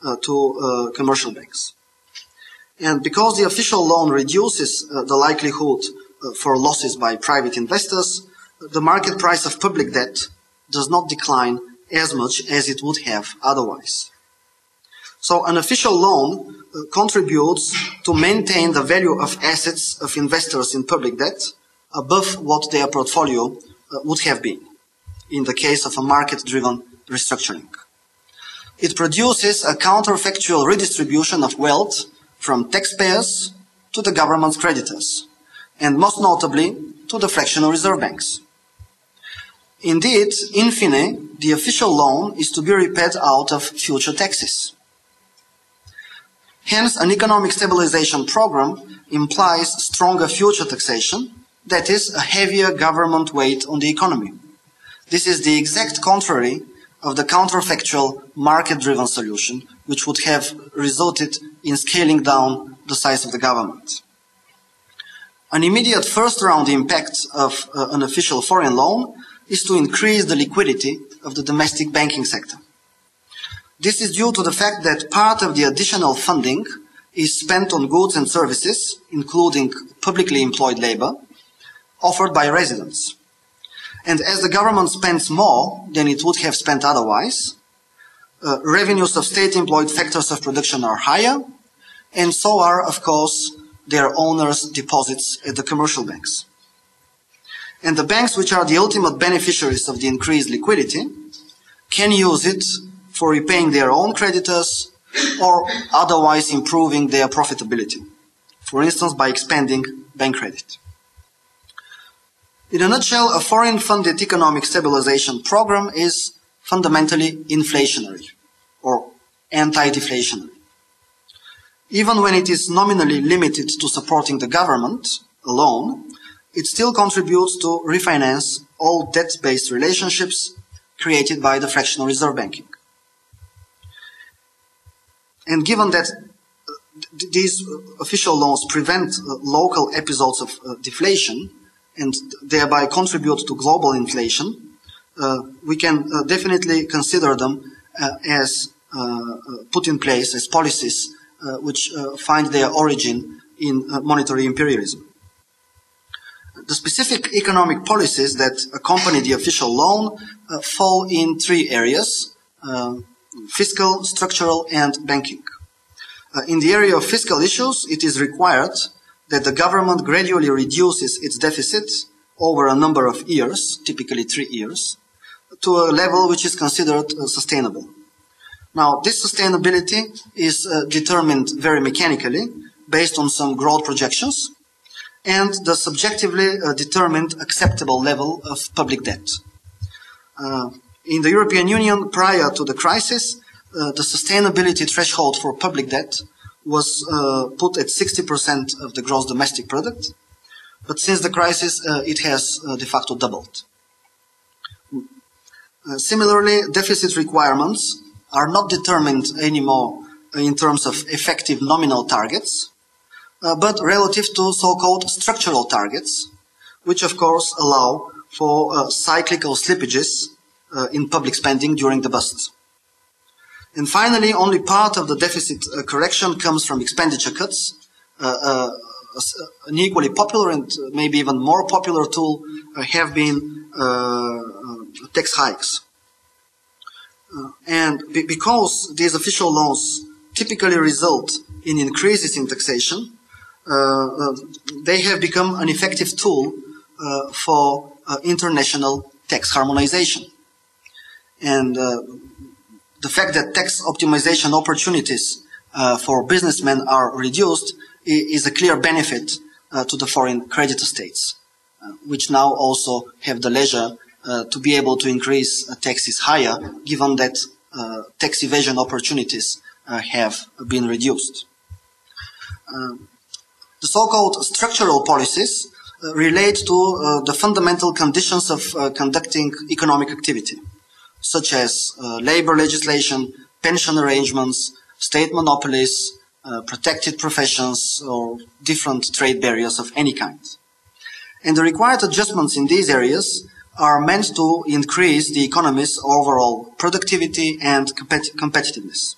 uh, to uh, commercial banks. And because the official loan reduces uh, the likelihood for losses by private investors, the market price of public debt does not decline as much as it would have otherwise. So an official loan uh, contributes to maintain the value of assets of investors in public debt above what their portfolio uh, would have been in the case of a market-driven restructuring. It produces a counterfactual redistribution of wealth from taxpayers to the government's creditors, and most notably to the fractional reserve banks. Indeed, in fine, the official loan is to be repaid out of future taxes. Hence, an economic stabilization program implies stronger future taxation, that is, a heavier government weight on the economy. This is the exact contrary of the counterfactual market-driven solution, which would have resulted in scaling down the size of the government. An immediate first-round impact of uh, an official foreign loan is to increase the liquidity of the domestic banking sector. This is due to the fact that part of the additional funding is spent on goods and services, including publicly employed labor, offered by residents. And as the government spends more than it would have spent otherwise, uh, revenues of state-employed factors of production are higher, and so are, of course, their owners' deposits at the commercial banks. And the banks, which are the ultimate beneficiaries of the increased liquidity, can use it for repaying their own creditors or otherwise improving their profitability. For instance, by expanding bank credit. In a nutshell, a foreign funded economic stabilization program is fundamentally inflationary or anti-deflationary. Even when it is nominally limited to supporting the government alone, it still contributes to refinance all debt-based relationships created by the fractional reserve banking. And given that these official loans prevent uh, local episodes of uh, deflation and thereby contribute to global inflation, we can uh, definitely consider them uh, as put in place as policies which find their origin in monetary imperialism. The specific economic policies that accompany the official loan uh, fall in three areas uh, fiscal, structural, and banking. Uh, in the area of fiscal issues, it is required that the government gradually reduces its deficit over a number of years, typically three years, to a level which is considered uh, sustainable. Now, this sustainability is uh, determined very mechanically based on some growth projections and the subjectively uh, determined acceptable level of public debt. In the European Union, prior to the crisis, the sustainability threshold for public debt was put at 60% of the gross domestic product, but since the crisis, it has de facto doubled. Similarly, deficit requirements are not determined anymore in terms of effective nominal targets, uh, but relative to so-called structural targets, which of course allow for uh, cyclical slippages uh, in public spending during the bust. And finally, only part of the deficit uh, correction comes from expenditure cuts. Uh, an equally popular and maybe even more popular tool have been tax hikes. and be because these official loans typically result in increases in taxation, uh, uh, they have become an effective tool uh, for international tax harmonization. And the fact that tax optimization opportunities for businessmen are reduced is a clear benefit to the foreign creditor states, which now also have the leisure uh, to be able to increase uh, taxes higher, given that uh, tax evasion opportunities have been reduced. The so-called structural policies uh, relate to uh, the fundamental conditions of uh, conducting economic activity, such as uh, labor legislation, pension arrangements, state monopolies, uh, protected professions, or different trade barriers of any kind. And the required adjustments in these areas are meant to increase the economy's overall productivity and compet competitiveness.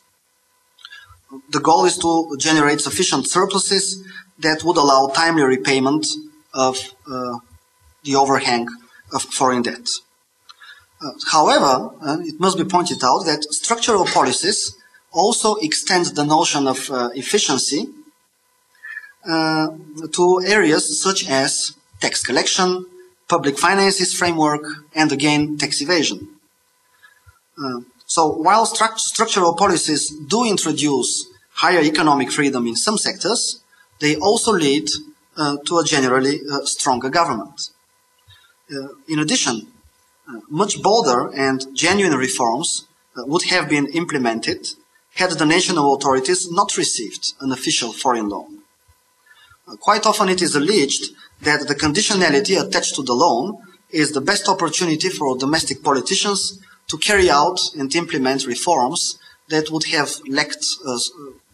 The goal is to generate sufficient surpluses that would allow timely repayment of uh, the overhang of foreign debt. Uh, however, uh, it must be pointed out that structural policies also extend the notion of uh, efficiency uh, to areas such as tax collection, public finances framework, and again, tax evasion. Uh, so while stru structural policies do introduce higher economic freedom in some sectors, they also lead uh, to a generally uh, stronger government. Uh, in addition, much bolder and genuine reforms would have been implemented had the national authorities not received an official foreign loan. quite often it is alleged that the conditionality attached to the loan is the best opportunity for domestic politicians to carry out and implement reforms that would have lacked uh,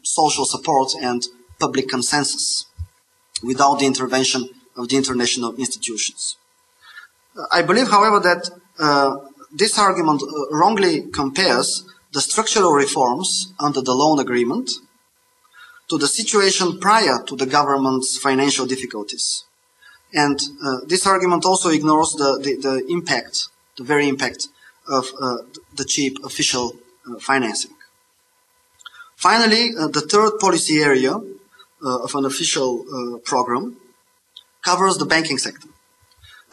social support and public consensus without the intervention of the international institutions. I believe, however, that uh, this argument uh, wrongly compares the structural reforms under the loan agreement to the situation prior to the government's financial difficulties. And uh, this argument also ignores the, the, the, impact, the very impact of uh, the cheap official uh, financing. Finally, uh, the third policy area uh, of an official uh, program covers the banking sector.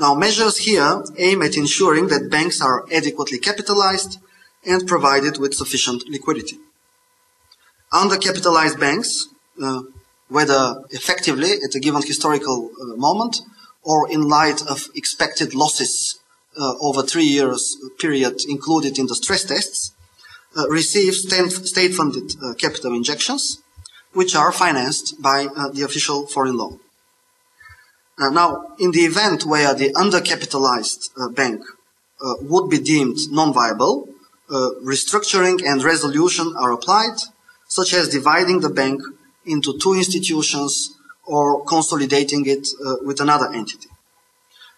Now, measures here aim at ensuring that banks are adequately capitalized and provided with sufficient liquidity. Undercapitalized banks, uh, whether effectively at a given historical uh, moment or in light of expected losses uh, over three years period included in the stress tests, uh, receive state-funded capital injections which are financed by uh, the official foreign loan. Uh, now, in the event where the undercapitalized uh, bank uh, would be deemed non-viable, uh, restructuring and resolution are applied, such as dividing the bank into two institutions or consolidating it uh, with another entity.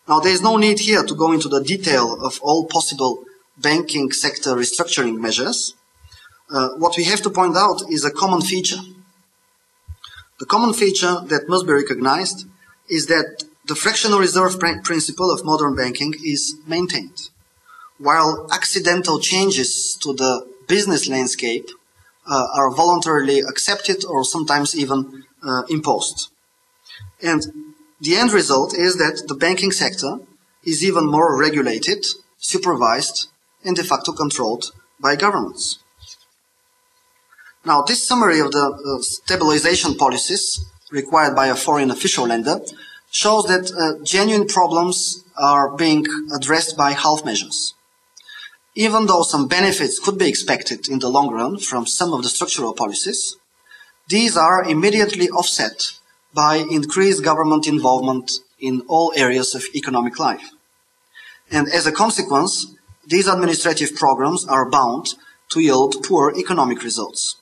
Now, there is no need here to go into the detail of all possible banking sector restructuring measures, uh, what we have to point out is a common feature. The common feature that must be recognized is that the fractional reserve pr- principle of modern banking is maintained, while accidental changes to the business landscape uh, are voluntarily accepted or sometimes even uh, imposed. And the end result is that the banking sector is even more regulated, supervised, and de facto controlled by governments. Now, this summary of the uh, stabilization policies required by a foreign official lender shows that uh, genuine problems are being addressed by half measures. Even though some benefits could be expected in the long run from some of the structural policies, these are immediately offset by increased government involvement in all areas of economic life. And as a consequence, these administrative programs are bound to yield poor economic results.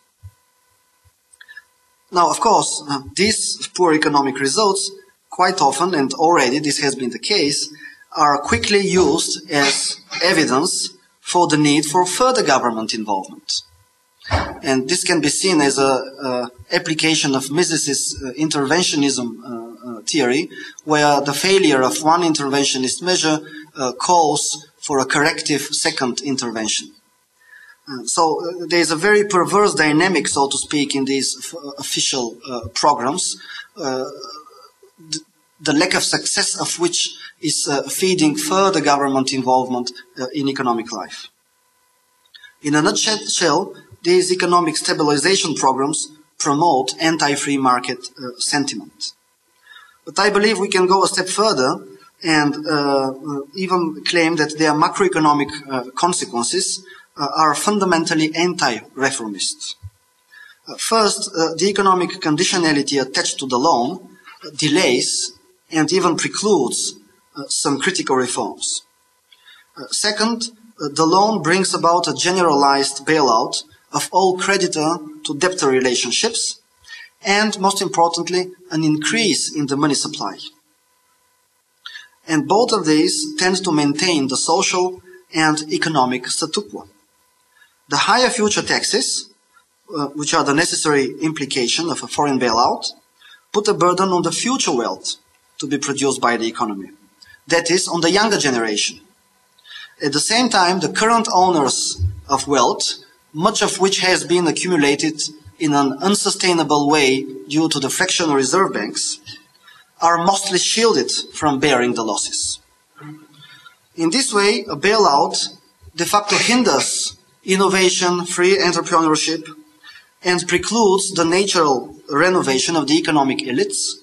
Now, of course, uh, these poor economic results quite often, and already this has been the case, are quickly used as evidence for the need for further government involvement. And this can be seen as a, application of Mises's uh, interventionism uh, uh, theory, where the failure of one interventionist measure uh, calls for a corrective second intervention. Uh, so uh, there is a very perverse dynamic, so to speak, in these official programs, the lack of success of which is uh, feeding further government involvement uh, in economic life. In a nutshell, these economic stabilization programs promote anti-free market sentiment. But I believe we can go a step further and even claim that their macroeconomic consequences uh, are fundamentally anti-reformist. Uh, first, uh, the economic conditionality attached to the loan delays and even precludes Uh, some critical reforms. Uh, second, uh, the loan brings about a generalized bailout of all creditor to debtor relationships, and most importantly, an increase in the money supply. And both of these tend to maintain the social and economic statu quo. The higher future taxes, uh, which are the necessary implication of a foreign bailout, put a burden on the future wealth to be produced by the economy. That is, on the younger generation. At the same time, the current owners of wealth, much of which has been accumulated in an unsustainable way due to the fractional reserve banks, are mostly shielded from bearing the losses. In this way, a bailout de facto hinders innovation, free entrepreneurship, and precludes the natural renovation of the economic elites,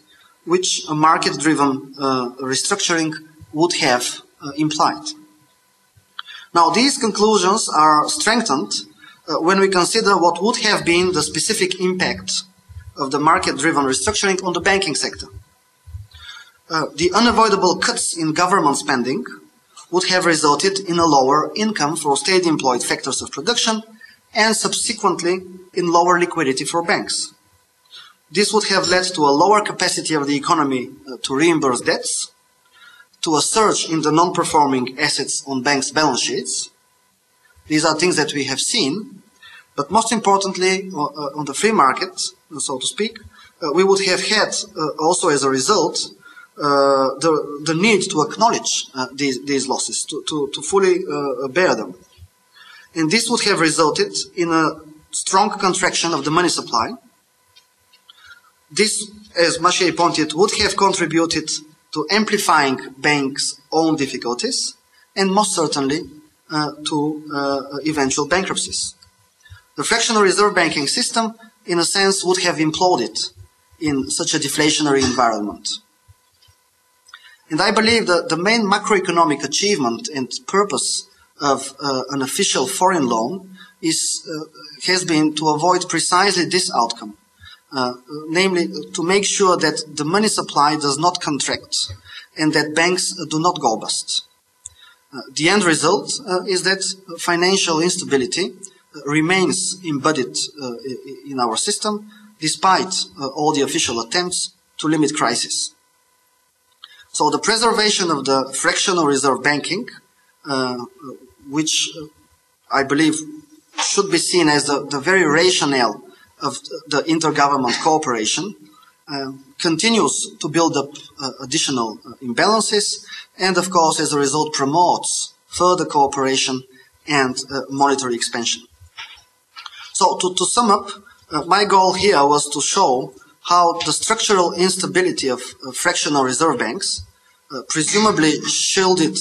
which a market-driven uh, restructuring would have uh, implied. Now, these conclusions are strengthened uh, when we consider what would have been the specific impact of the market-driven restructuring on the banking sector. Uh, the unavoidable cuts in government spending would have resulted in a lower income for state-employed factors of production and subsequently in lower liquidity for banks. This would have led to a lower capacity of the economy uh, to reimburse debts, to a surge in the non-performing assets on banks' balance sheets. These are things that we have seen, but most importantly, on the free market, so to speak, uh, we would have had uh, also as a result uh, the, the need to acknowledge uh, these, these losses, to, to, to fully uh, bear them. And this would have resulted in a strong contraction of the money supply. This, as Maciej pointed, would have contributed to amplifying banks' own difficulties and most certainly uh, to uh, eventual bankruptcies. The fractional reserve banking system, in a sense, would have imploded in such a deflationary environment. And I believe that the main macroeconomic achievement and purpose of uh, an official foreign loan is, uh, has been to avoid precisely this outcome. Uh, namely, to make sure that the money supply does not contract and that banks do not go bust. Uh, the end result uh, is that financial instability uh, remains embedded in our system despite all the official attempts to limit crisis. So the preservation of the fractional reserve banking, uh, which uh, I believe should be seen as the, the very rationale of the intergovernment cooperation, uh, continues to build up uh, additional uh, imbalances, and of course, as a result, promotes further cooperation and uh, monetary expansion. So, to, to sum up, uh, my goal here was to show how the structural instability of fractional reserve banks, presumably shielded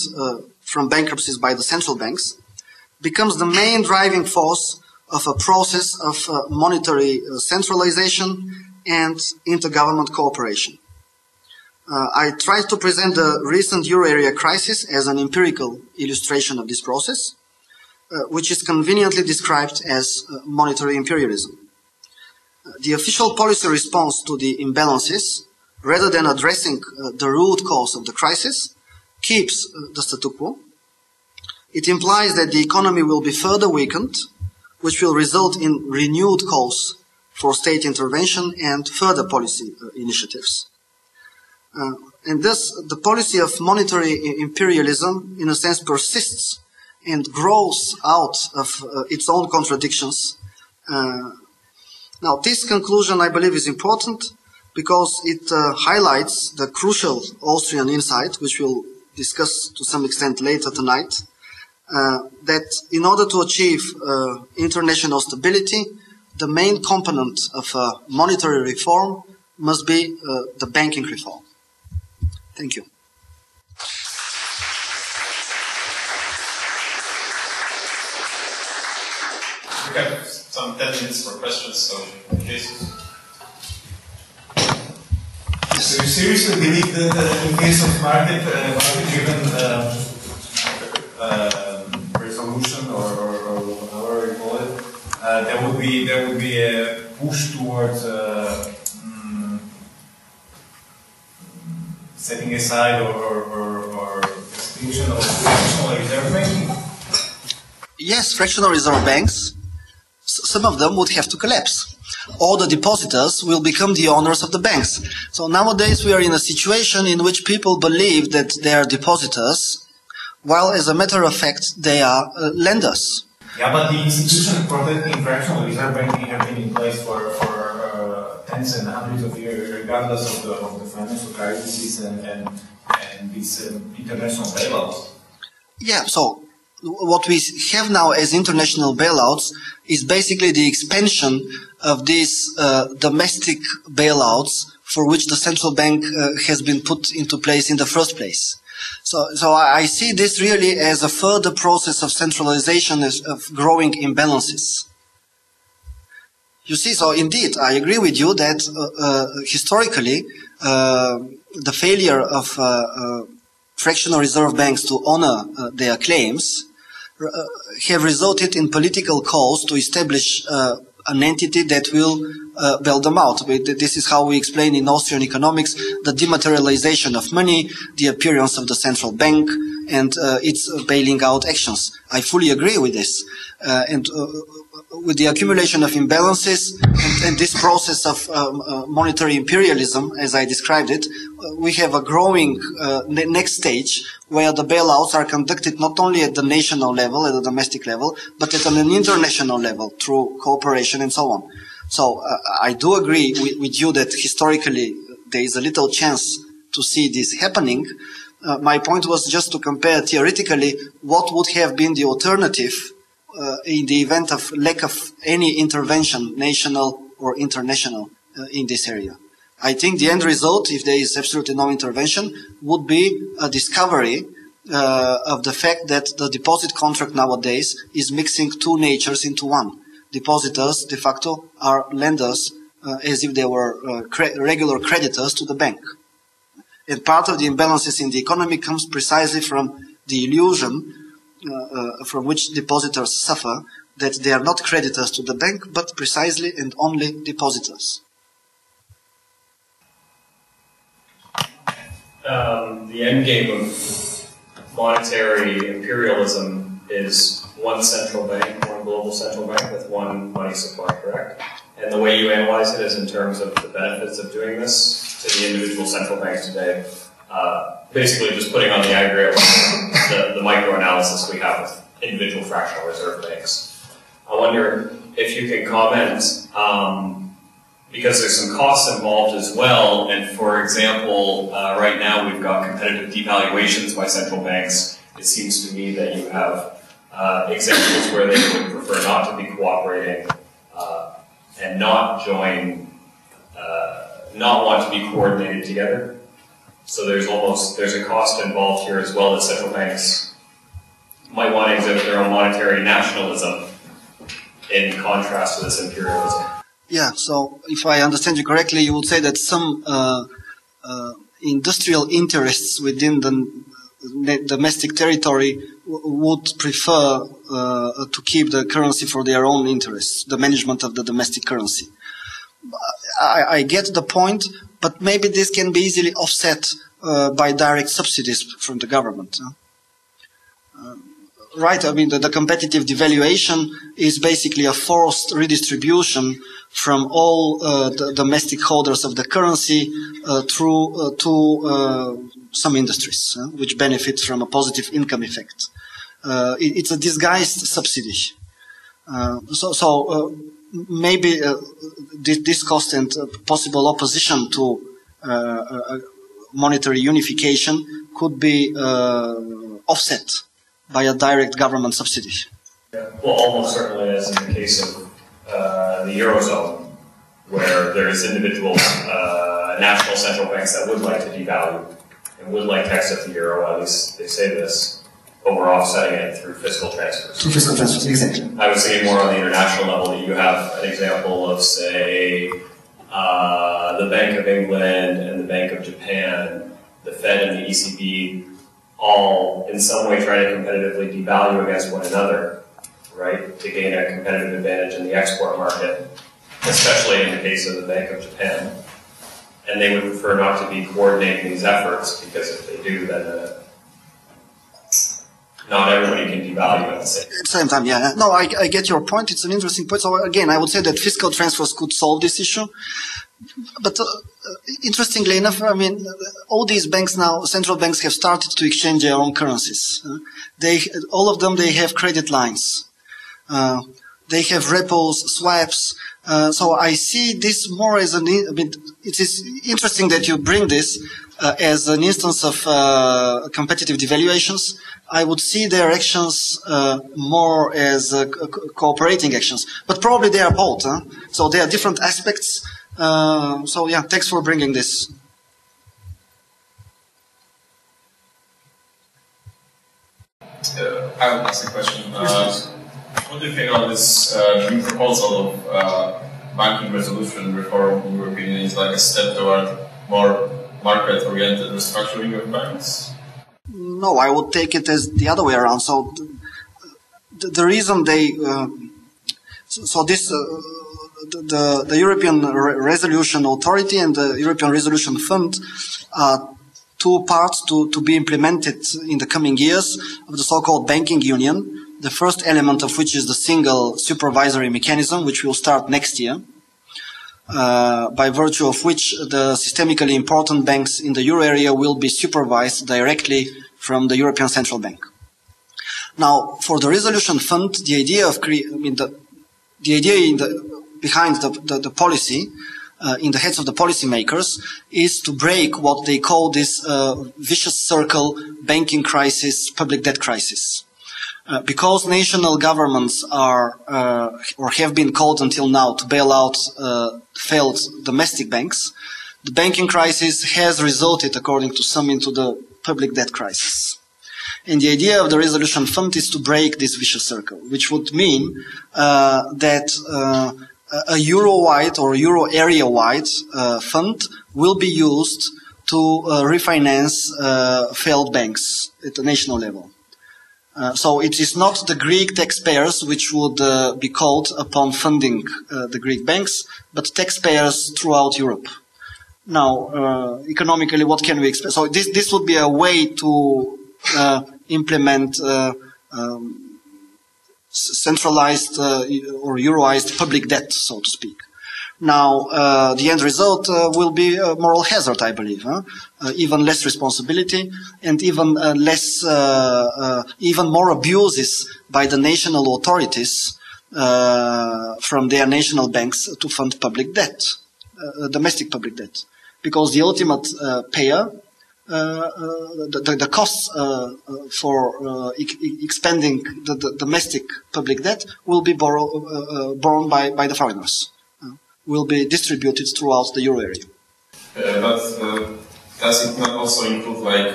from bankruptcies by the central banks, becomes the main driving force of a process of uh, monetary uh, centralization and intergovernment cooperation. Uh, I tried to present the recent euro area crisis as an empirical illustration of this process, uh, which is conveniently described as monetary imperialism. The official policy response to the imbalances, rather than addressing the root cause of the crisis, keeps the statu quo it implies that the economy will be further weakened, which will result in renewed calls for state intervention and further policy uh, initiatives. Uh, and thus, the policy of monetary imperialism, in a sense, persists and grows out of uh, its own contradictions. Uh, now, this conclusion, I believe, is important because it uh, highlights the crucial Austrian insight, which we'll discuss to some extent later tonight, uh, that in order to achieve uh, international stability, the main component of uh, monetary reform must be uh, the banking reform. Thank you. We have some 10 minutes for questions, so please. So you seriously believe that in case of market, uh, market-driven uh, uh, there would be there would be a push towards uh, mm, setting aside or, or, or extinction of fractional reserve banking. Yes, fractional reserve banks. Some of them would have to collapse all the depositors will become the owners of the banks. So nowadays we are in a situation in which people believe that they are depositors while as a matter of fact they are uh, lenders. Yeah, but the institution protecting fractional reserve banking have been in place for, for uh, tens and hundreds of years, regardless of the, of the financial crises and, and, and these uh, international bailouts. Yeah, so what we have now as international bailouts is basically the expansion of these uh, domestic bailouts for which the central bank uh, has been put into place in the first place. So, so I see this really as a further process of centralization of growing imbalances. You see, so indeed, I agree with you that uh, uh, historically, uh, the failure of uh, uh, fractional reserve banks to honor uh, their claims have resulted in political calls to establish an entity that will uh, bail them out. This is how we explain in Austrian economics the dematerialization of money, the appearance of the central bank, and uh, its bailing out actions. I fully agree with this. Uh, and uh, with the accumulation of imbalances and, and this process of um, uh, monetary imperialism, as I described it, uh, we have a growing uh, ne next stage where the bailouts are conducted not only at the national level, at the domestic level, but at an international level through cooperation and so on. So I do agree with, with, you that historically there is a little chance to see this happening. My point was just to compare theoretically what would have been the alternative in the event of lack of any intervention, national or international, uh, in this area. I think the end result, if there is absolutely no intervention, would be a discovery uh, of the fact that the deposit contract nowadays is mixing two natures into one. Depositors, de facto, are lenders uh, as if they were uh, cre regular creditors to the bank. And part of the imbalances in the economy comes precisely from the illusion uh, uh, from which depositors suffer that they are not creditors to the bank, but precisely and only depositors. Um, the end game of monetary imperialism is one central bank, one global central bank with one money supply, correct? And the way you analyze it is in terms of the benefits of doing this to the individual central banks today. Uh, basically just putting on the aggregate the, the micro analysis we have with individual fractional reserve banks. I wonder if you can comment, um, because there's some costs involved as well. And for example, uh, right now we've got competitive devaluations by central banks. It seems to me that you have uh, examples where they would prefer not to be cooperating uh, and not join, uh, not want to be coordinated together. So there's almost there's a cost involved here as well that central banks might want to exhibit their own monetary nationalism in contrast to this imperialism. Yeah, so if I understand you correctly, you would say that some uh, uh, industrial interests within the domestic territory would prefer uh, to keep the currency for their own interests, the management of the domestic currency. I, I get the point, but maybe this can be easily offset uh, by direct subsidies from the government. Uh, right, I mean, the, the, competitive devaluation is basically a forced redistribution from all uh, the domestic holders of the currency uh, through uh, to uh, some industries, which benefit from a positive income effect. It, it's a disguised subsidy. so, so maybe uh, this, this cost and uh, possible opposition to uh, monetary unification could be offset by a direct government subsidy. Yeah. Well, almost certainly as in the case of uh, the Eurozone, where there's individual uh, national central banks that would like to devalue and would like to exit the euro, at least they say this, but we're offsetting it through fiscal transfers. Through fiscal transfers, exactly. I was thinking more on the international level that you have an example of, say, uh, the Bank of England and the Bank of Japan, the Fed and the ECB all in some way try to competitively devalue against one another, right, to gain a competitive advantage in the export market, especially in the case of the Bank of Japan. And they would prefer not to be coordinating these efforts because if they do, then uh, not everybody can devalue at the same, same time. Yeah, no, I, I get your point. It's an interesting point. So again, I would say that fiscal transfers could solve this issue, but uh, interestingly enough, I mean, all these banks now, central banks have started to exchange their own currencies. Uh, they, all of them, they have credit lines. Uh, they have repos, swaps. Uh, so I see this more as an, I mean, it is interesting that you bring this uh, as an instance of uh, competitive devaluations. I would see their actions uh, more as co cooperating actions, but probably they are both. Huh? So they are different aspects. Uh, so yeah, thanks for bringing this. Uh, I would ask a question. Uh, what do you think of this uh, new proposal of uh, banking resolution reform in your opinion is like a step toward more market-oriented restructuring of banks? No, I would take it as the other way around. So the, the reason they uh, so, so, this the, the European Resolution Authority and the European Resolution Fund are two parts to, to be implemented in the coming years of the so-called banking union. The first element of which is the single supervisory mechanism, which will start next year, uh, by virtue of which the systemically important banks in the euro area will be supervised directly from the European Central Bank. Now, for the resolution fund, the idea of cre- I mean, the, the idea in the behind the, the, the policy uh, in the heads of the policymakers is to break what they call this uh, vicious circle banking crisis, public debt crisis. Uh, because national governments are uh, or have been called until now to bail out uh, failed domestic banks, the banking crisis has resulted, according to some, into the public debt crisis. And the idea of the resolution fund is to break this vicious circle, which would mean uh, that a euro-wide or euro area-wide uh, fund will be used to uh, refinance uh, failed banks at the national level. Uh, so it is not the Greek taxpayers which would uh, be called upon funding uh, the Greek banks, but taxpayers throughout Europe. Now, economically, what can we expect? So this this would be a way to implement um, centralized uh, or euroized public debt, so to speak. Now, uh, the end result uh, will be a moral hazard, I believe. Huh? Uh, even less responsibility and even uh, less, uh, even more abuses by the national authorities uh, from their national banks to fund public debt, uh, domestic public debt, because the ultimate uh, payer. Uh, the, the, the, costs for e- expanding the, the, domestic public debt will be borrow, borne by, by the foreigners, will be distributed throughout the euro area. but does it not also include like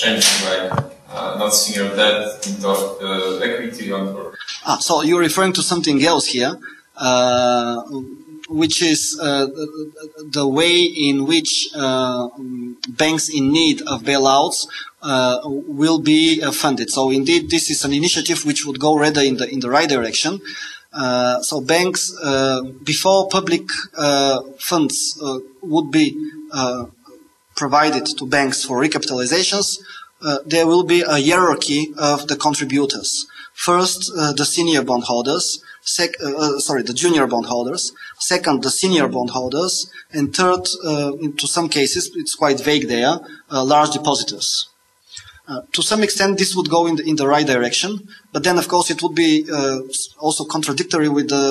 changing like uh, not senior debt into uh, equity or ah, so you're referring to something else here, uh, which is uh, the way in which uh, banks in need of bailouts uh, will be funded. So indeed, this is an initiative which would go rather in the in the right direction. So banks, before public funds would be provided to banks for recapitalizations, uh, there will be a hierarchy of the contributors. First, uh, the senior bondholders, uh, uh sorry, the junior bondholders. Second, the senior bondholders, and third, uh, into some cases, it's quite vague there, large depositors. To some extent, this would go in the, in the, right direction, but then, of course, it would be also contradictory with the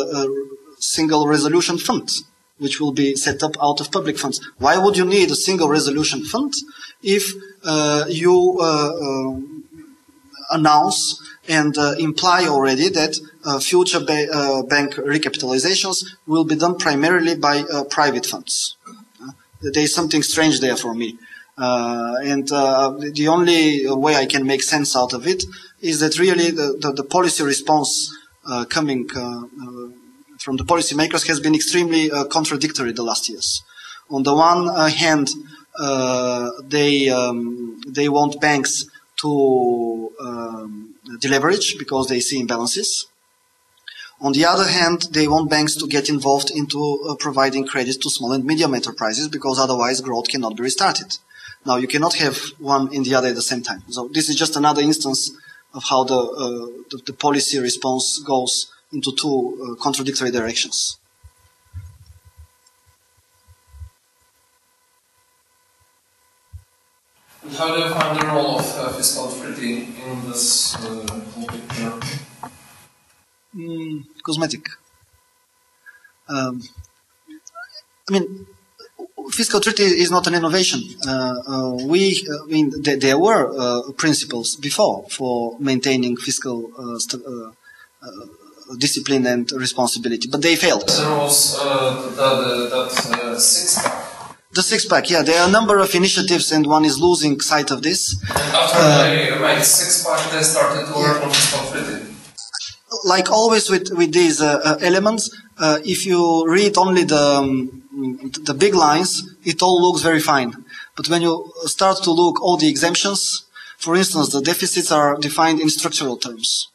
single resolution fund which will be set up out of public funds. Why would you need a single resolution fund if uh, you uh, uh announce and uh, imply already that uh, future ba bank recapitalizations will be done primarily by private funds? there is something strange there for me. And the only way I can make sense out of it is that really the, the, the policy response coming from the policymakers has been extremely uh, contradictory the last years. On the one uh, hand, uh, they um, they want banks to um, deleverage because they see imbalances. On the other hand, they want banks to get involved into uh, providing credit to small and medium enterprises because otherwise growth cannot be restarted. Now, you cannot have one in the other at the same time. So this is just another instance of how the, uh, the, the policy response goes into two uh, contradictory directions. And how do you find the role of uh, fiscal treaty in this uh, whole picture? Mm, cosmetic. Um, I mean, fiscal treaty is not an innovation. Uh, uh, we, I mean, th there were uh, principles before for maintaining fiscal discipline and responsibility, but they failed. There was uh, that, that uh, six pack. The six pack, yeah, there are a number of initiatives, and one is losing sight of this. And after uh, they made six pack, they started to work on responsibility. Like always with with these uh, uh, elements, uh, if you read only the um, the big lines, it all looks very fine. But when you start to look all the exemptions, for instance, the deficits are defined in structural terms.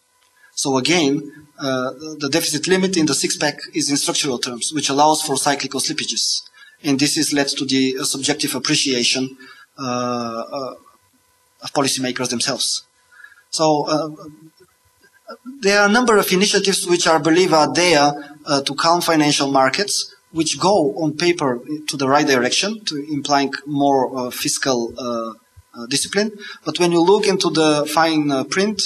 So again, uh, the deficit limit in the six-pack is in structural terms, which allows for cyclical slippages. And this has led to the uh, subjective appreciation uh, uh of policymakers themselves. So uh, there are a number of initiatives which I believe are there to calm financial markets, which go on paper to the right direction, to implying more fiscal discipline. But when you look into the fine print,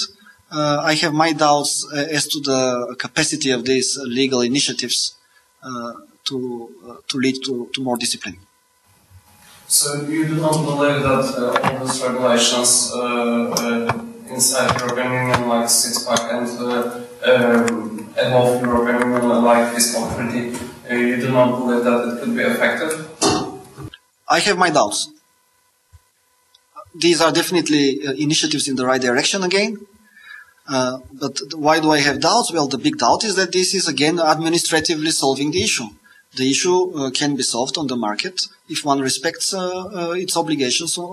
uh, I have my doubts uh, as to the capacity of these legal initiatives uh, to to lead to, to more discipline. So you do not believe that all these regulations inside European Union like six pack and um, above European Union like fiscal treaty, uh, you do not believe that it could be effective? I have my doubts. These are definitely uh, initiatives in the right direction again. Uh, but why do I have doubts? Well, the big doubt is that this is again administratively solving the issue. The issue uh, can be solved on the market if one respects uh, uh its obligations uh,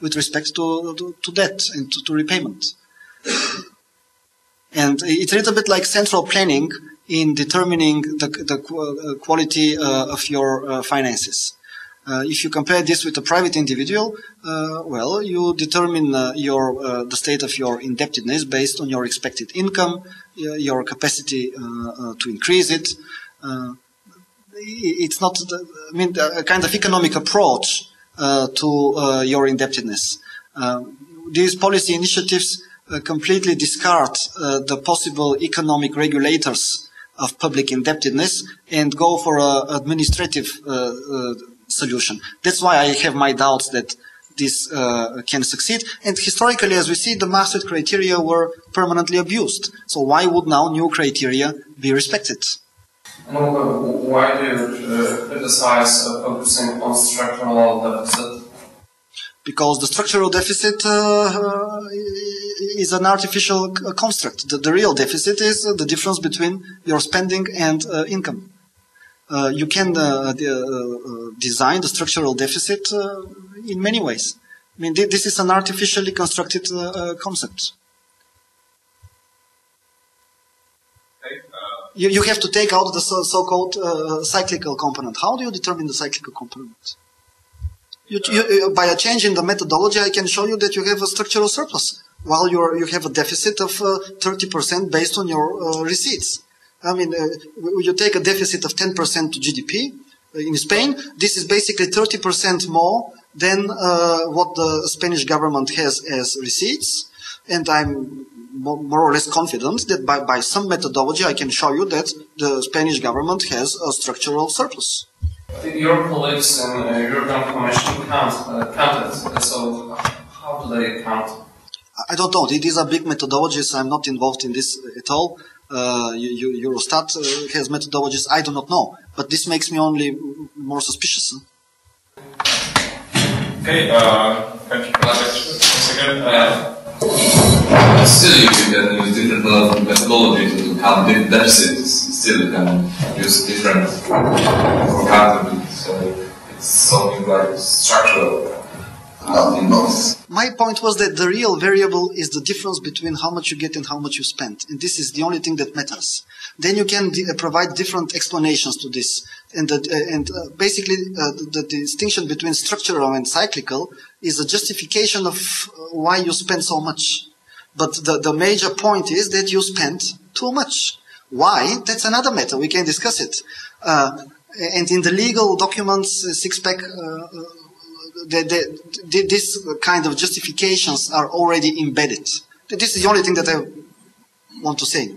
with respect to, to, to debt and to, to, repayment. and it's a little bit like central planning in determining the, the quality of your finances. Uh, if you compare this with a private individual, uh, well, you determine uh, your uh, the state of your indebtedness based on your expected income, uh, your capacity uh, to increase it. it's not, the, I mean, a kind of economic approach to your indebtedness. these policy initiatives uh, completely discard uh, the possible economic regulators of public indebtedness and go for an administrative uh, uh, solution. That's why I have my doubts that this uh, can succeed. And historically, as we see, the Maastricht criteria were permanently abused. So why would now new criteria be respected? And why do you uh, criticize uh, focusing on structural deficit? Because the structural deficit uh, is an artificial construct. The, the, real deficit is the difference between your spending and uh, income. Uh, you can uh, de design the structural deficit in many ways. I mean, th this is an artificially constructed concept. you, you have to take out the so, called uh, cyclical component. How do you determine the cyclical component? You, you, uh, by a change in the methodology, I can show you that you have a structural surplus, while you you have a deficit of uh, 30% based on your uh, receipts. I mean, uh, you take a deficit of 10% to GDP uh, in Spain. This is basically 30% more than what the Spanish government has as receipts. And I'm more or less confident that by, by some methodology I can show you that the Spanish government has a structural surplus. I think your colleagues in the uh, European Commission count, uh, counted, so how do they count? I don't know. It is a big methodology, so I'm not involved in this at all. Uh, Eurostat uh, has methodologies. I do not know, but this makes me only more suspicious. Okay, uh, thank you for that. Once again, uh, Still, you can use different methodologies to count the deficits. Still, you can use different forecasting. So it's something like structural. My point was that the real variable is the difference between how much you get and how much you spend. And this is the only thing that matters. Then you can provide different explanations to this. And, uh, and uh, basically, uh, the, the, distinction between structural and cyclical is a justification of uh, why you spend so much. But the, the major point is that you spent too much. Why? That's another matter. We can discuss it. Uh, and in the legal documents, uh, six-pack, uh, the, the, this kind of justifications are already embedded. This is the only thing that I want to say.